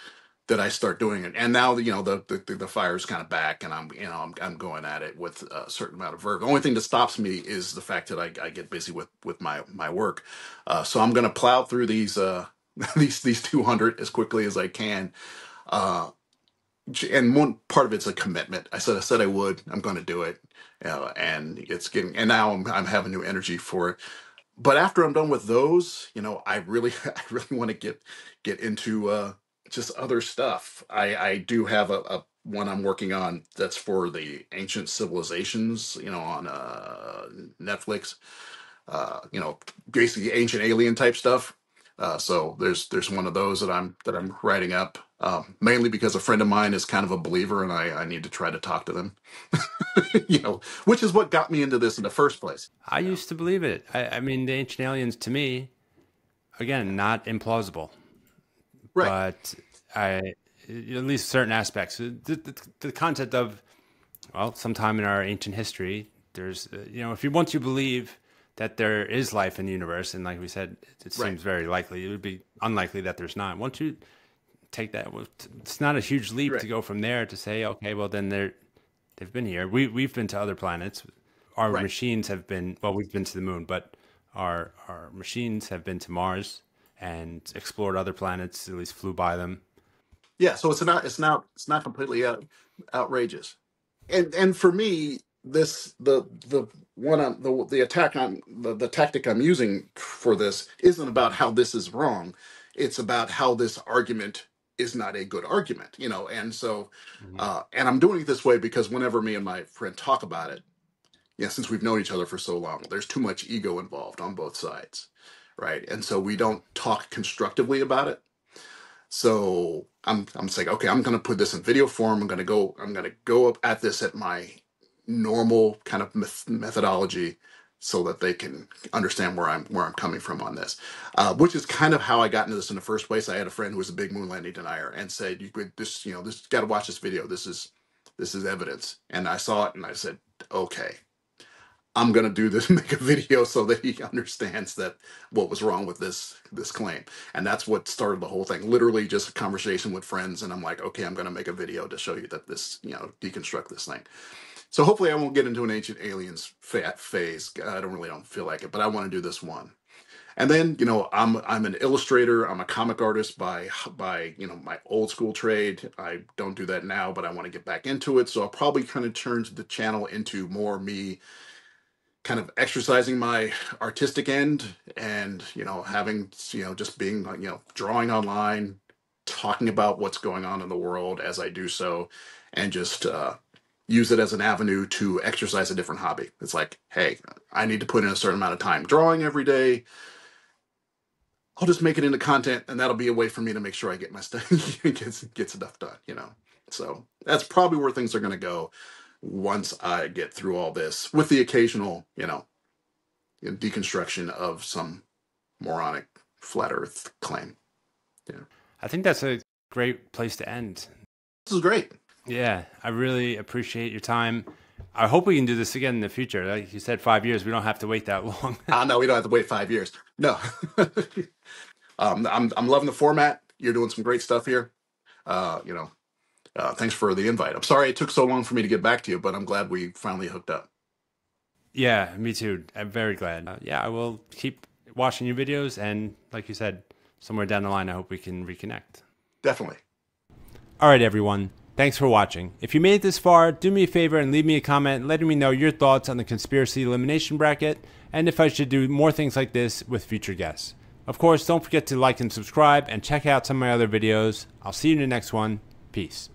that I start doing it. And now, you know, the the, the fire's kind of back, and I'm, you know, I'm, I'm going at it with a certain amount of verve. The only thing that stops me is the fact that I, I get busy with with my my work. Uh, so I'm going to plow through these uh, these these 200 as quickly as I can. Uh, and one part of it's a commitment. I said I said I would. I'm going to do it, uh, and it's getting. And now I'm I'm having new energy for it but after I'm done with those, you know, I really, I really want to get get into uh, just other stuff. I I do have a, a one I'm working on that's for the ancient civilizations, you know, on uh, Netflix. Uh, you know, basically ancient alien type stuff. Uh, so there's there's one of those that I'm that I'm writing up, um, mainly because a friend of mine is kind of a believer, and I I need to try to talk to them. you know, which is what got me into this in the first place. I You know. used to believe it. I, I mean, the ancient aliens to me, again, not implausible, Right. But I, at least certain aspects, the, the, the concept of, well, sometime in our ancient history, there's, uh, you know, if you want to believe that there is life in the universe, and like we said, it, it Right. seems very likely. It would be unlikely that there's not. Once you take that, it's not a huge leap Right. to go from there to say, okay, well then they're they've been here. We we've been to other planets. Our Right. machines have been well, we've been to the moon, but our our machines have been to Mars and explored other planets. At least flew by them. Yeah, so it's not it's not it's not completely out, outrageous, and and for me, this the the one I'm, the the attack on the the tactic I'm using for this isn't about how this is wrong, it's about how this argument is not a good argument, you know, and so Mhm. uh, and I'm doing it this way because whenever me and my friend talk about it, yeah, since we've known each other for so long, there's too much ego involved on both sides, right, and so we don't talk constructively about it. So I'm I'm saying, okay, I'm gonna put this in video form. I'm gonna go I'm gonna go up at this at my normal kind of meth- methodology so that they can understand where I'm where I'm coming from on this. Uh, which is kind of how I got into this in the first place. I had a friend who was a big moon landing denier and said, "You could this you know this got to watch this video. This is this is evidence." And I saw it and I said, "Okay." I'm gonna do this, make a video so that he understands that what was wrong with this this claim. And that's what started the whole thing. Literally just a conversation with friends and i'm like okay i'm going to make a video to show you that this you know deconstruct this thing. So hopefully i won't get into an ancient aliens fa- phase. I don't really don't feel like it but i want to do this one. And then you know i'm i'm an illustrator. I'm a comic artist by by you know my old school trade. I don't do that now but i want to get back into it. So i'll probably kind of turn the channel into more me kind of exercising my artistic end and you know having you know just being like, you know drawing online talking about what's going on in the world as i do so and just uh use it as an avenue to exercise a different hobby. It's like hey i need to put in a certain amount of time drawing every day. I'll just make it into content and that'll be a way for me to make sure i get my stuff gets, get stuff done you know? So that's probably where things are going to go once I get through all this, with the occasional, you know, deconstruction of some moronic flat Earth claim. Yeah, I think that's a great place to end. This is great. Yeah, I really appreciate your time. I hope we can do this again in the future. Like you said, five years. We don't have to wait that long. Uh, no, we don't have to wait five years. No, um, I'm I'm loving the format. You're doing some great stuff here. Uh, you know, uh, thanks for the invite. I'm sorry it took so long for me to get back to you, but I'm glad we finally hooked up. yeah, me too. I'm very glad. Uh, yeah, I will keep watching your videos, and like you said, somewhere down the line, I hope we can reconnect. Definitely. All right, everyone. Thanks for watching. If you made it this far, do me a favor and leave me a comment letting me know your thoughts on the conspiracy elimination bracket and if I should do more things like this with future guests. Of course, don't forget to like and subscribe and check out some of my other videos. I'll see you in the next one. Peace.